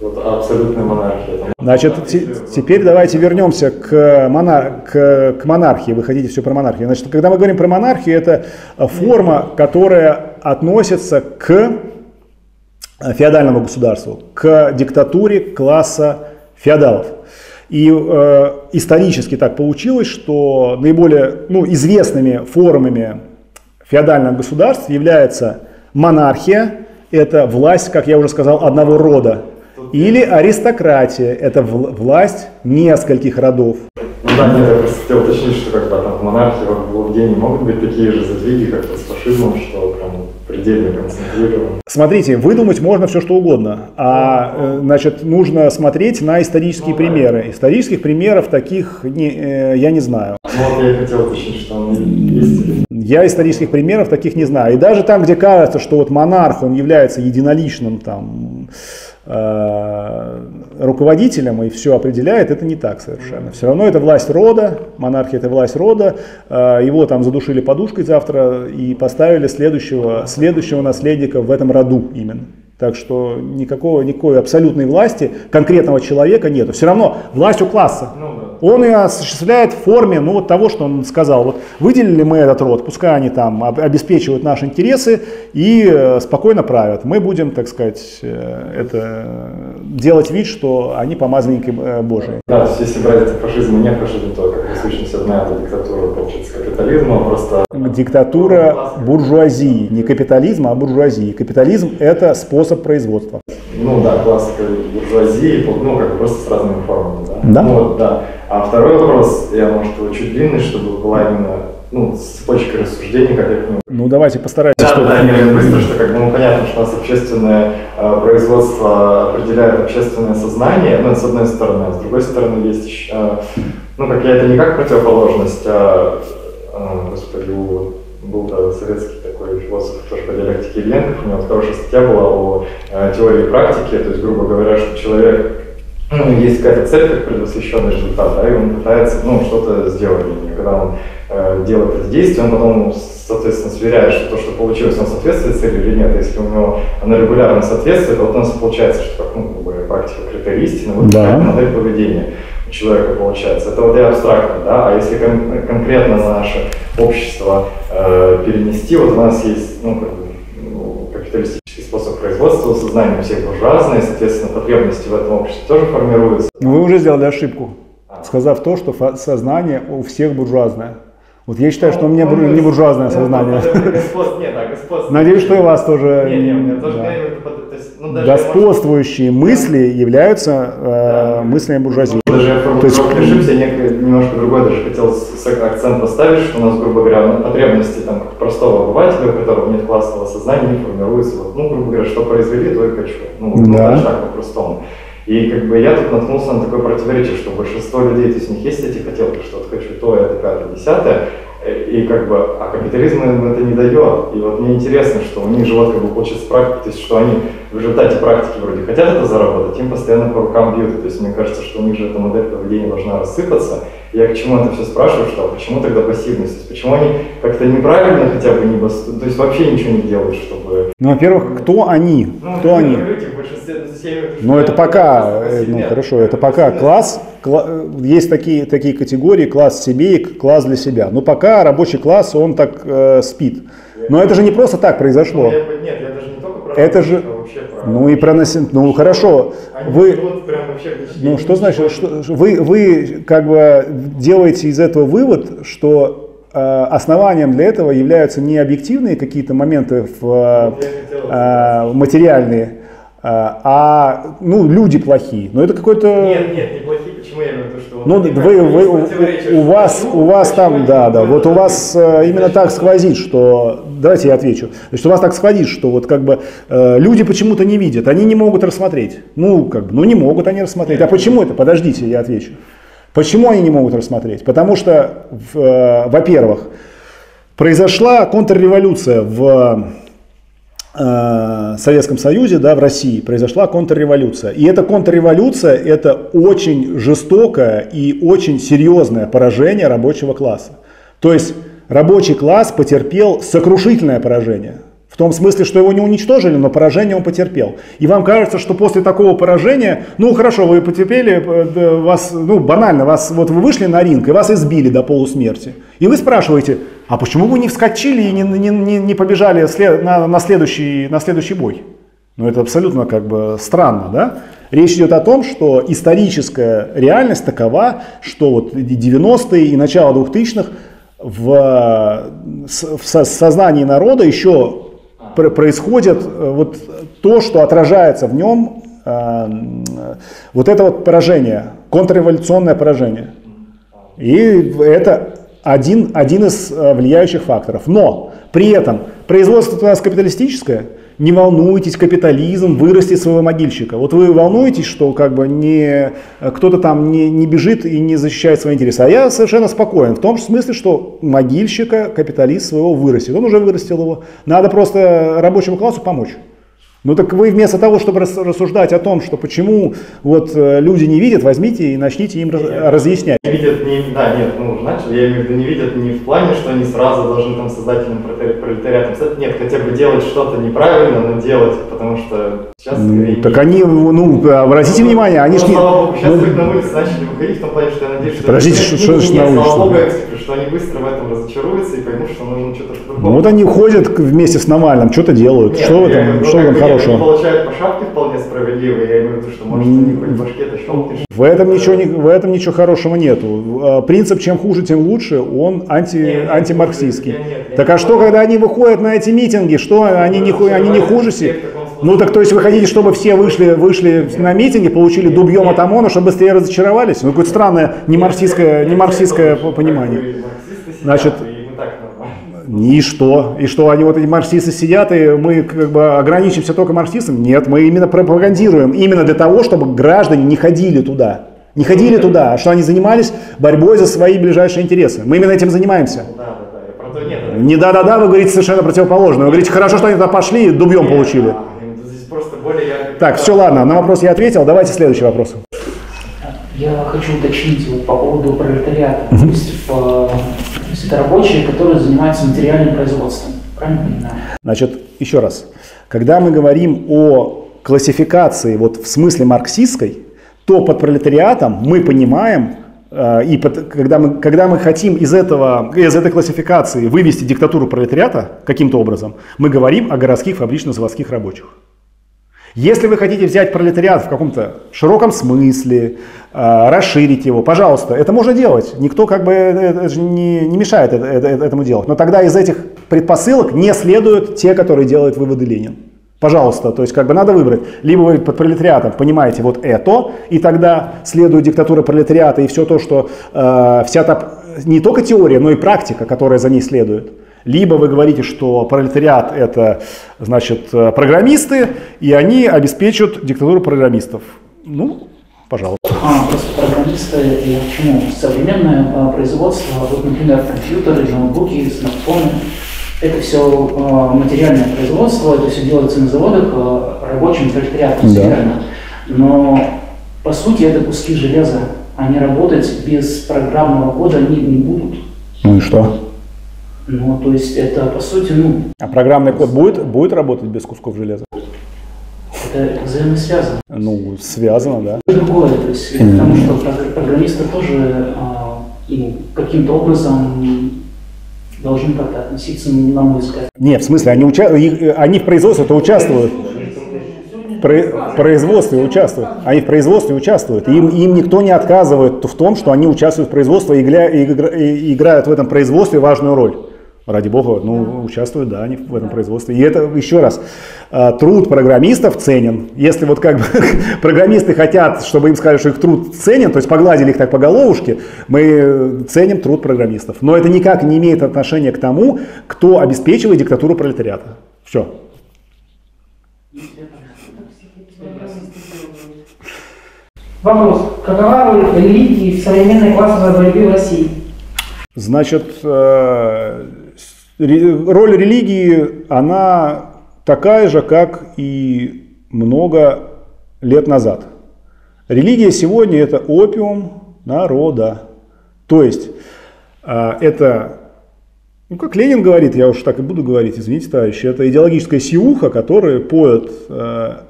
Вот абсолютная монархия. Значит, теперь давайте вернемся к, монар к, к монархии. Вы хотите все про монархию. Значит, когда мы говорим про монархию, это форма, которая относится к феодальному государству, к диктатуре класса феодалов. И э, исторически так получилось, что наиболее ну, известными формами феодальных государств является монархия, это власть, как я уже сказал, одного рода, или аристократия, это власть нескольких родов. Ну да, нет, я просто хотел уточнить, что когда там в монархии, в могут быть такие же задвиги, как с фашизмом, что предельно концентрирован. Смотрите, выдумать можно все что угодно, а э, значит нужно смотреть на исторические ну, примеры. Да. Исторических примеров таких не, э, я не знаю. Вот я хотел уточнить, что он есть. Я исторических примеров таких не знаю. И даже там, где кажется, что вот монарх, он является единоличным там э, руководителем и все определяет, это не так совершенно. Все равно это власть рода, монархия это власть рода, э, его там задушили подушкой завтра и поставили следующего, следующего наследника в этом роду именно. Так что никакого, никакой абсолютной власти конкретного человека нету. Все равно власть у класса. Ну, да. Он ее осуществляет в форме ну, вот того, что он сказал. Вот выделили мы этот род, пускай они там обеспечивают наши интересы и э, спокойно правят. Мы будем, так сказать, э, это делать вид, что они помазанники э, Божии. Да, если брать это фашизм и не фашизм, то как в сущности одна это диктатура, получается, капитализма, просто... Диктатура буржуазии, не капитализма, а буржуазии. Капитализм это способ производства. Ну да, классика буржуазии, ну как просто с разными формами, да? Да. Ну, вот, да. А второй вопрос, я, может, его чуть длинный, чтобы была именно ну, цепочка рассуждений, как я нему. Ну, давайте постарайтесь. Да, что да, не быстро, что как бы, ну, понятно, что у нас общественное э, производство определяет общественное сознание, ну, с одной стороны, а с другой стороны есть еще, э, ну, как я это не как противоположность, а, э, господи, у был да, советский такой философ тоже по диалектике Ильенков, у него хорошая статья была о э, теории практики, то есть, грубо говоря, что человек, ну, есть какая-то цель, как предвосхищенный результат, да, и он пытается, ну, что-то сделать для Когда он э, делает это действие, он потом, соответственно, сверяет, что то, что получилось, он соответствует цели или нет. Если у него оно регулярно соответствует, вот у нас получается, что как, ну, как бы, практика критерий истины, вот да. модель поведения человека получается. Это вот и абстрактно, да, а если кон- конкретно на наше общество э, перенести, вот у нас есть ну, как бы, ну, капиталистический способ производства, сознание у всех буржуазное, соответственно, потребности в этом обществе тоже формируются. Вы уже сделали ошибку, а. сказав то, что сознание у всех буржуазное. Вот я считаю, что у меня ну, не буржуазное сознание. Надеюсь, что и у вас тоже. Нет, нет, ну, господствующие мысли являются э, мыслями буржуазии. Даже я То есть... ошибся, немножко другой даже хотел акцент поставить, что у нас, грубо говоря, потребности там, простого обывателя, у которого нет классового сознания, не формируются. Вот, ну, грубо говоря, что произвели, то и хочу. Ну, да. ну даже так по-простому. И как бы я тут наткнулся на такое противоречие, что большинство людей, то есть у них есть эти хотелки, что вот хочу то, это, пятое, десятое, и как бы, а капитализм им это не дает. И вот мне интересно, что у них же вот как бы получится практика, то есть что они в результате практики вроде хотят это заработать, им постоянно по рукам бьют. То есть мне кажется, что у них же эта модель поведения должна рассыпаться. Я к чему это все спрашиваю, что а почему тогда пассивность? Почему они как-то неправильно хотя бы не бас... то есть вообще ничего не делают, чтобы... Ну, во-первых, кто они? Ну, кто они? Люди, большинстве, ну, это пока, э, ну хорошо, это пока класс, есть такие, такие категории, класс себе и класс для себя. Но пока рабочий класс, он так э, спит. Но это же не просто так произошло. Ну, я, нет, я даже не только про это же, про... Ну и про насилие. Ну хорошо. Они вы, прям вообще ну что значит, что, вы, вы как бы делаете из этого вывод, что э, основанием для этого являются не объективные какие-то моменты в, э, материальные, а, а ну, люди плохие. Но это какой-то... Нет, нет, не плохие. Почему я имею в виду, что... Ну, вы, вы, у, у вас, у вас там, да, да, вот у вас именно так сквозит, что... Давайте я отвечу. Значит, у вас так сквозит, что вот как бы э, люди почему-то не видят, они не могут рассмотреть. Ну, как бы, ну не могут они рассмотреть. А почему это? Подождите, я отвечу. Почему они не могут рассмотреть? Потому что, э, во-первых, произошла контрреволюция в Э, Советском Союзе, да, в России произошла контрреволюция. И эта контрреволюция – это очень жестокое и очень серьезное поражение рабочего класса. То есть рабочий класс потерпел сокрушительное поражение. В том смысле, что его не уничтожили, но поражение он потерпел. И вам кажется, что после такого поражения, ну хорошо, вы потерпели, э, вас, ну банально, вас, вот вы вышли на ринг и вас избили до полусмерти. И вы спрашиваете, а почему вы не вскочили и не, не, не, не побежали след, на, на, следующий, на следующий бой? Ну это абсолютно как бы странно, да? Речь идет о том, что историческая реальность такова, что вот 90-е и начало 2000-х в, в сознании народа еще происходит э, вот то, что отражается в нем, э, вот это вот поражение, контрреволюционное поражение. И это один, один из э, влияющих факторов. Но при этом производство у нас капиталистическое – не волнуйтесь, капитализм вырастет своего могильщика. Вот вы волнуетесь, что как бы не, кто-то там не, не бежит и не защищает свои интересы. А я совершенно спокоен в том смысле, что могильщика капиталист своего вырастет. Он уже вырастил его. Надо просто рабочему классу помочь. Ну так вы вместо того, чтобы рассуждать о том, что почему вот э, люди не видят, возьмите и начните им раз, разъяснять. Не видят, не, да, нет, ну, начали, я имею в виду, не видят не в плане, что они сразу должны там создателям пролетариатом стать, нет, хотя бы делать что-то неправильно, но делать, потому что сейчас... Ну, так они, ну, обратите внимание, они ну, же. Слава богу, сейчас ну, на улице начали выходить в том плане, что я надеюсь, что... Подождите, что, что, что на улице? Слава богу, что они быстро в этом разочаруются и поймут, что нужно что-то ну вот они ходят вместе с Навальным, что-то делают. Нет, что в этом, что в этом хорошего? Они получают по шапке вполне справедливо, я имею в виду, что может у них хоть башке это щелкнешь. В этом ничего, не, в этом ничего хорошего нету. А, принцип «чем хуже, тем лучше», он анти, нет, антимарксистский. Нет, нет, так а что, когда они выходят на эти митинги, что они не, они не хуже себе? Ну так то есть вы хотите, чтобы все вышли, вышли на митинги, получили дубьем от ОМОНа, чтобы быстрее разочаровались? Ну какое-то странное не марксистское, не марксистское понимание. Значит, и что? И что они вот эти марксисты сидят, и мы как бы ограничимся только марксистами? Нет, мы именно пропагандируем, именно для того, чтобы граждане не ходили туда. Не ходили туда, а что они занимались борьбой за свои ближайшие интересы. Мы именно этим занимаемся. Не да-да-да, вы говорите совершенно противоположно. Вы говорите, хорошо, что они туда пошли и дубьем получили. Так, все, ладно, на вопрос я ответил. Давайте следующий вопрос. Я хочу уточнить вот по поводу пролетариата. То есть, то есть это рабочие, которые занимаются материальным производством. Правильно? Значит, еще раз. Когда мы говорим о классификации вот в смысле марксистской, то под пролетариатом мы понимаем, э, и под, когда, мы, когда мы хотим из, этого, из этой классификации вывести диктатуру пролетариата каким-то образом, мы говорим о городских фабрично-заводских рабочих. Если вы хотите взять пролетариат в каком-то широком смысле, э, расширить его, пожалуйста, это можно делать. Никто как бы это э, не, не мешает это, это, этому делать. Но тогда из этих предпосылок не следуют те, которые делают выводы Ленин. Пожалуйста, то есть как бы надо выбрать. Либо вы под пролетариатом понимаете вот это, и тогда следует диктатура пролетариата и все то, что э, вся та, не только теория, но и практика, которая за ней следует. Либо вы говорите, что пролетариат это, значит, э, программисты, и они обеспечат диктатуру программистов. Ну, пожалуйста. А, просто программисты, и почему? Современное а, производство, вот, например, компьютеры, ноутбуки, смартфоны, это все а, материальное производство, это все делается на заводах а, рабочим пролетариатом, да. верно. Но по сути это куски железа. Они работать без программного кода они не будут. Ну и что? Ну, то есть это, по сути, ну... А программный код будет, будет работать без кусков железа? Это взаимосвязано. Ну, связано, да. Другое, то есть, mm-hmm. потому что программисты тоже а, ну, каким-то образом должны как-то относиться, на мой взгляд. Нет, в смысле, они, уча... они в производстве-то участвуют. В производстве участвуют. Они в производстве участвуют. Им, им никто не отказывает в том, что они участвуют в производстве и играют в этом производстве важную роль ради бога, ну, участвуют, да, они в этом производстве. И это, еще раз, а, труд программистов ценен. Если вот как бы (laughs) программисты хотят, чтобы им сказали, что их труд ценен, то есть погладили их так по головушке, мы ценим труд программистов. Но это никак не имеет отношения к тому, кто обеспечивает диктатуру пролетариата. Все. Вопрос. Какова роль религии в современной классовой борьбе в России? Значит, э, роль религии, она такая же, как и много лет назад. Религия сегодня это опиум народа. То есть а, это, ну как Ленин говорит, я уж так и буду говорить, извините, товарищи, это идеологическая сиуха, которая поет а,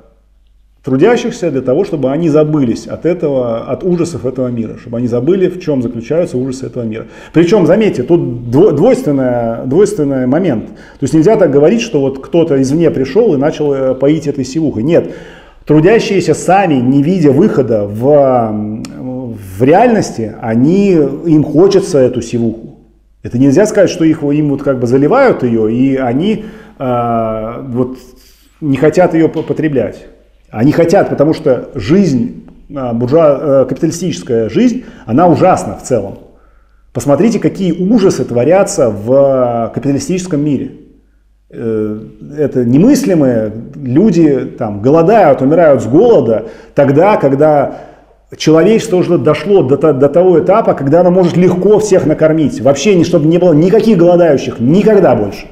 трудящихся для того, чтобы они забылись от этого, от ужасов этого мира, чтобы они забыли, в чем заключаются ужасы этого мира. Причем, заметьте, тут двойственный, двойственный момент. То есть нельзя так говорить, что вот кто-то извне пришел и начал э, поить этой сивухой. Нет, трудящиеся сами, не видя выхода в, в реальности, они, им хочется эту сивуху. Это нельзя сказать, что их, им вот как бы заливают ее, и они э, вот не хотят ее потреблять. Они хотят, потому что жизнь, а, буржуа, э, капиталистическая жизнь, она ужасна в целом. Посмотрите, какие ужасы творятся в капиталистическом мире. Э, это немыслимые люди там, голодают, умирают с голода тогда, когда человечество уже дошло до, до того этапа, когда оно может легко всех накормить. Вообще, чтобы не было никаких голодающих никогда больше.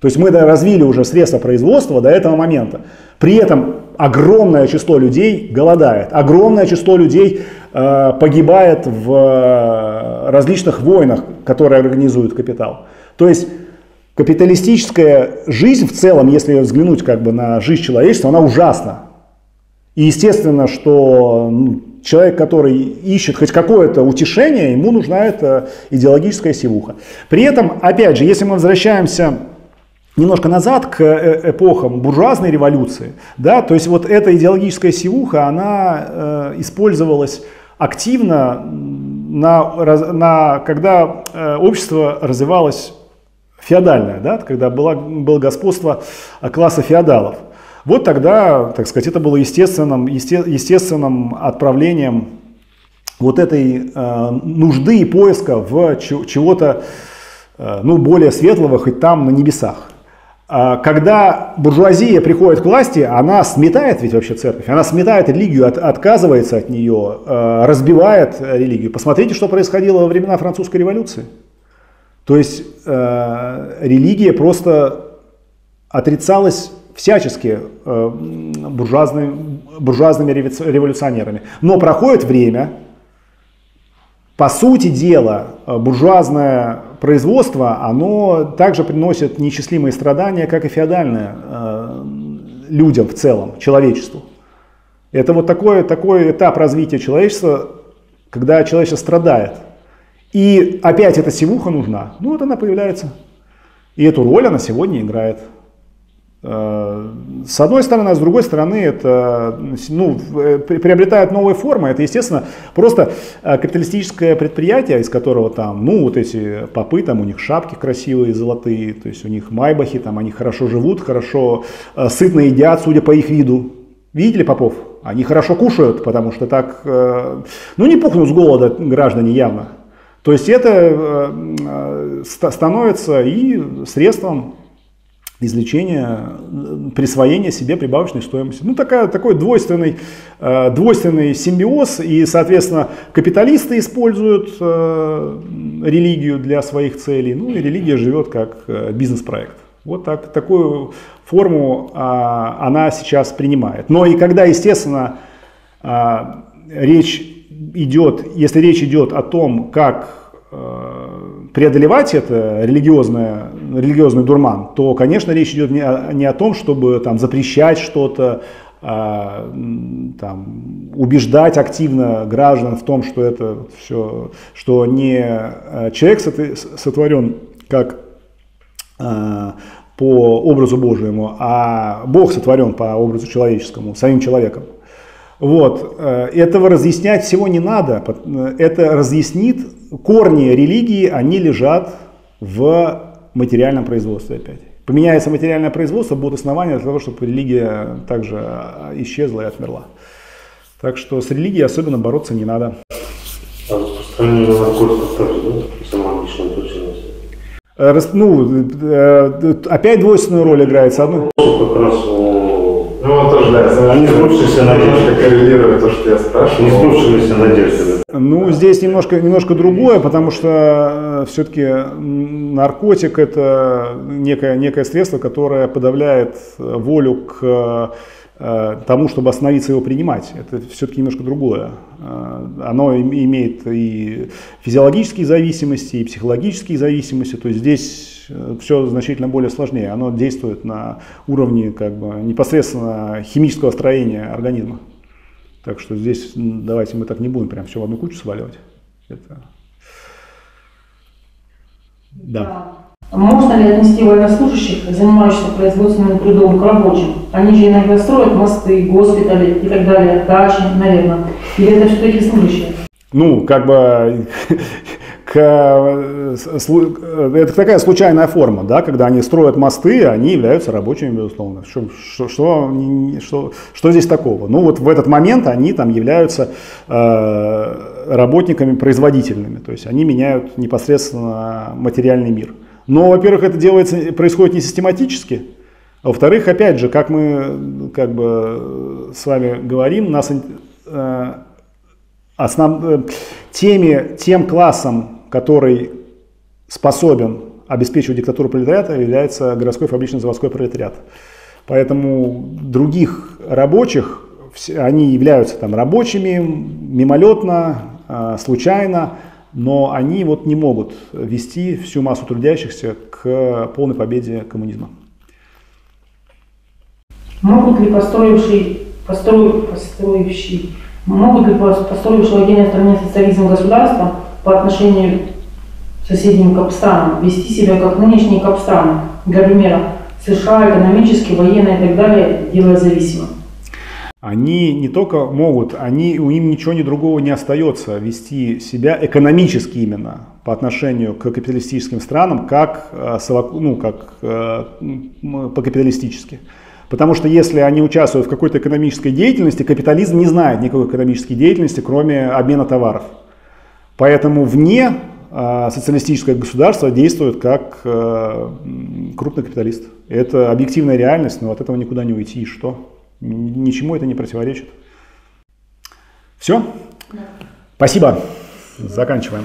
То есть мы развили уже средства производства до этого момента. При этом огромное число людей голодает, огромное число людей э, погибает в э, различных войнах, которые организует капитал. То есть капиталистическая жизнь в целом, если взглянуть как бы на жизнь человечества, она ужасна. И естественно, что ну, человек, который ищет хоть какое-то утешение, ему нужна эта идеологическая сивуха. При этом, опять же, если мы возвращаемся немножко назад к э, эпохам буржуазной революции, да, то есть вот эта идеологическая сивуха, она э, использовалась активно, на, на, когда э, общество развивалось феодальное, да, когда было, было господство класса феодалов. Вот тогда, так сказать, это было естественным, есте, естественным отправлением вот этой э, нужды и поиска в чего-то э, ну, более светлого, хоть там на небесах. А когда буржуазия приходит к власти, она сметает ведь вообще церковь, она сметает религию, от, отказывается от нее, э, разбивает религию. Посмотрите, что происходило во времена французской революции. То есть э, религия просто отрицалась всячески э, буржуазными, буржуазными революционерами. Но проходит время, по сути дела, э, буржуазное производство, оно также приносит неисчислимые страдания, как и феодальное э, людям в целом, человечеству. Это вот такой, такой этап развития человечества, когда человечество страдает. И опять эта сивуха нужна. Ну вот она появляется. И эту роль она сегодня играет. Э, с одной стороны, а с другой стороны, это ну, приобретает новые формы. Это, естественно, просто э, капиталистическое предприятие, из которого там, ну, вот эти попы, там у них шапки красивые, золотые, то есть у них майбахи, там они хорошо живут, хорошо, э, сытно едят, судя по их виду. Видели попов? Они хорошо кушают, потому что так, ну, не пухнут с голода граждане явно. То есть это становится и средством извлечения, присвоения себе прибавочной стоимости. Ну, такая, такой двойственный, э, двойственный симбиоз, и, соответственно, капиталисты используют э, религию для своих целей, ну, и религия живет как э, бизнес-проект. Вот так, такую форму а, она сейчас принимает. Но и когда, естественно, а, речь идет, если речь идет о том, как преодолевать это религиозное религиозный дурман, то, конечно, речь идет не о, не о том, чтобы там, запрещать что-то, а, там, убеждать активно граждан в том, что это все, что не а, человек сотворен как а, по образу Божьему, а Бог сотворен по образу человеческому, самим человеком. Вот. Э, этого разъяснять всего не надо. Это разъяснит корни религии, они лежат в материальном производстве опять. Поменяется материальное производство, будут основания для того, чтобы религия также а, исчезла и отмерла. Так что с религией особенно бороться не надо. А распространение наркотиков да? Точность? Э, ну, э, опять двойственную роль играет. С одной... Как раз ну, тоже, да, не сбывшиеся надежды. коррелирует то, что я спрашивал. Не сбывшиеся надежды. Ну, здесь немножко, немножко другое, потому что э, все-таки наркотик это некое, некое средство, которое подавляет э, волю к э, тому, чтобы остановиться его принимать. Это все-таки немножко другое. Оно имеет и физиологические зависимости, и психологические зависимости. То есть здесь все значительно более сложнее. Оно действует на уровне как бы, непосредственно химического строения организма. Так что здесь давайте мы так не будем прям все в одну кучу сваливать. Это... Да. Можно ли отнести военнослужащих, занимающихся производственным трудом, к рабочим? Они же иногда строят мосты, госпитали и так далее, дачи, наверное. Или это все-таки служащие? Ну, как бы (laughs) к, э, э, это такая случайная форма, да, когда они строят мосты, они являются рабочими, безусловно. Что, что, что, что, что здесь такого? Ну вот в этот момент они там являются э, работниками производительными, то есть они меняют непосредственно материальный мир. Но, во-первых, это делается, происходит не систематически, а во-вторых, опять же, как мы как бы с вами говорим, нас э, основ, э, теми, тем классом который способен обеспечивать диктатуру пролетариата является городской фабрично-заводской пролетариат. Поэтому других рабочих, они являются там рабочими мимолетно, а, случайно, но они вот не могут вести всю массу трудящихся к полной победе коммунизма. Могут ли построившие, построй, построившие, могут ли построившие в стране социализм государства по отношению к соседним капстранам вести себя как нынешние капстраны, для США экономически, военно и так далее, делая зависимым? они не только могут, они, у них ничего ни другого не остается вести себя экономически именно по отношению к капиталистическим странам, как, э, ну, как э, по-капиталистически. Потому что если они участвуют в какой-то экономической деятельности, капитализм не знает никакой экономической деятельности, кроме обмена товаров. Поэтому вне э, социалистическое государство действует как крупный капиталист. Это объективная реальность, но от этого никуда не уйти. И что? Ничему это не противоречит. Все? Да. Спасибо. Заканчиваем.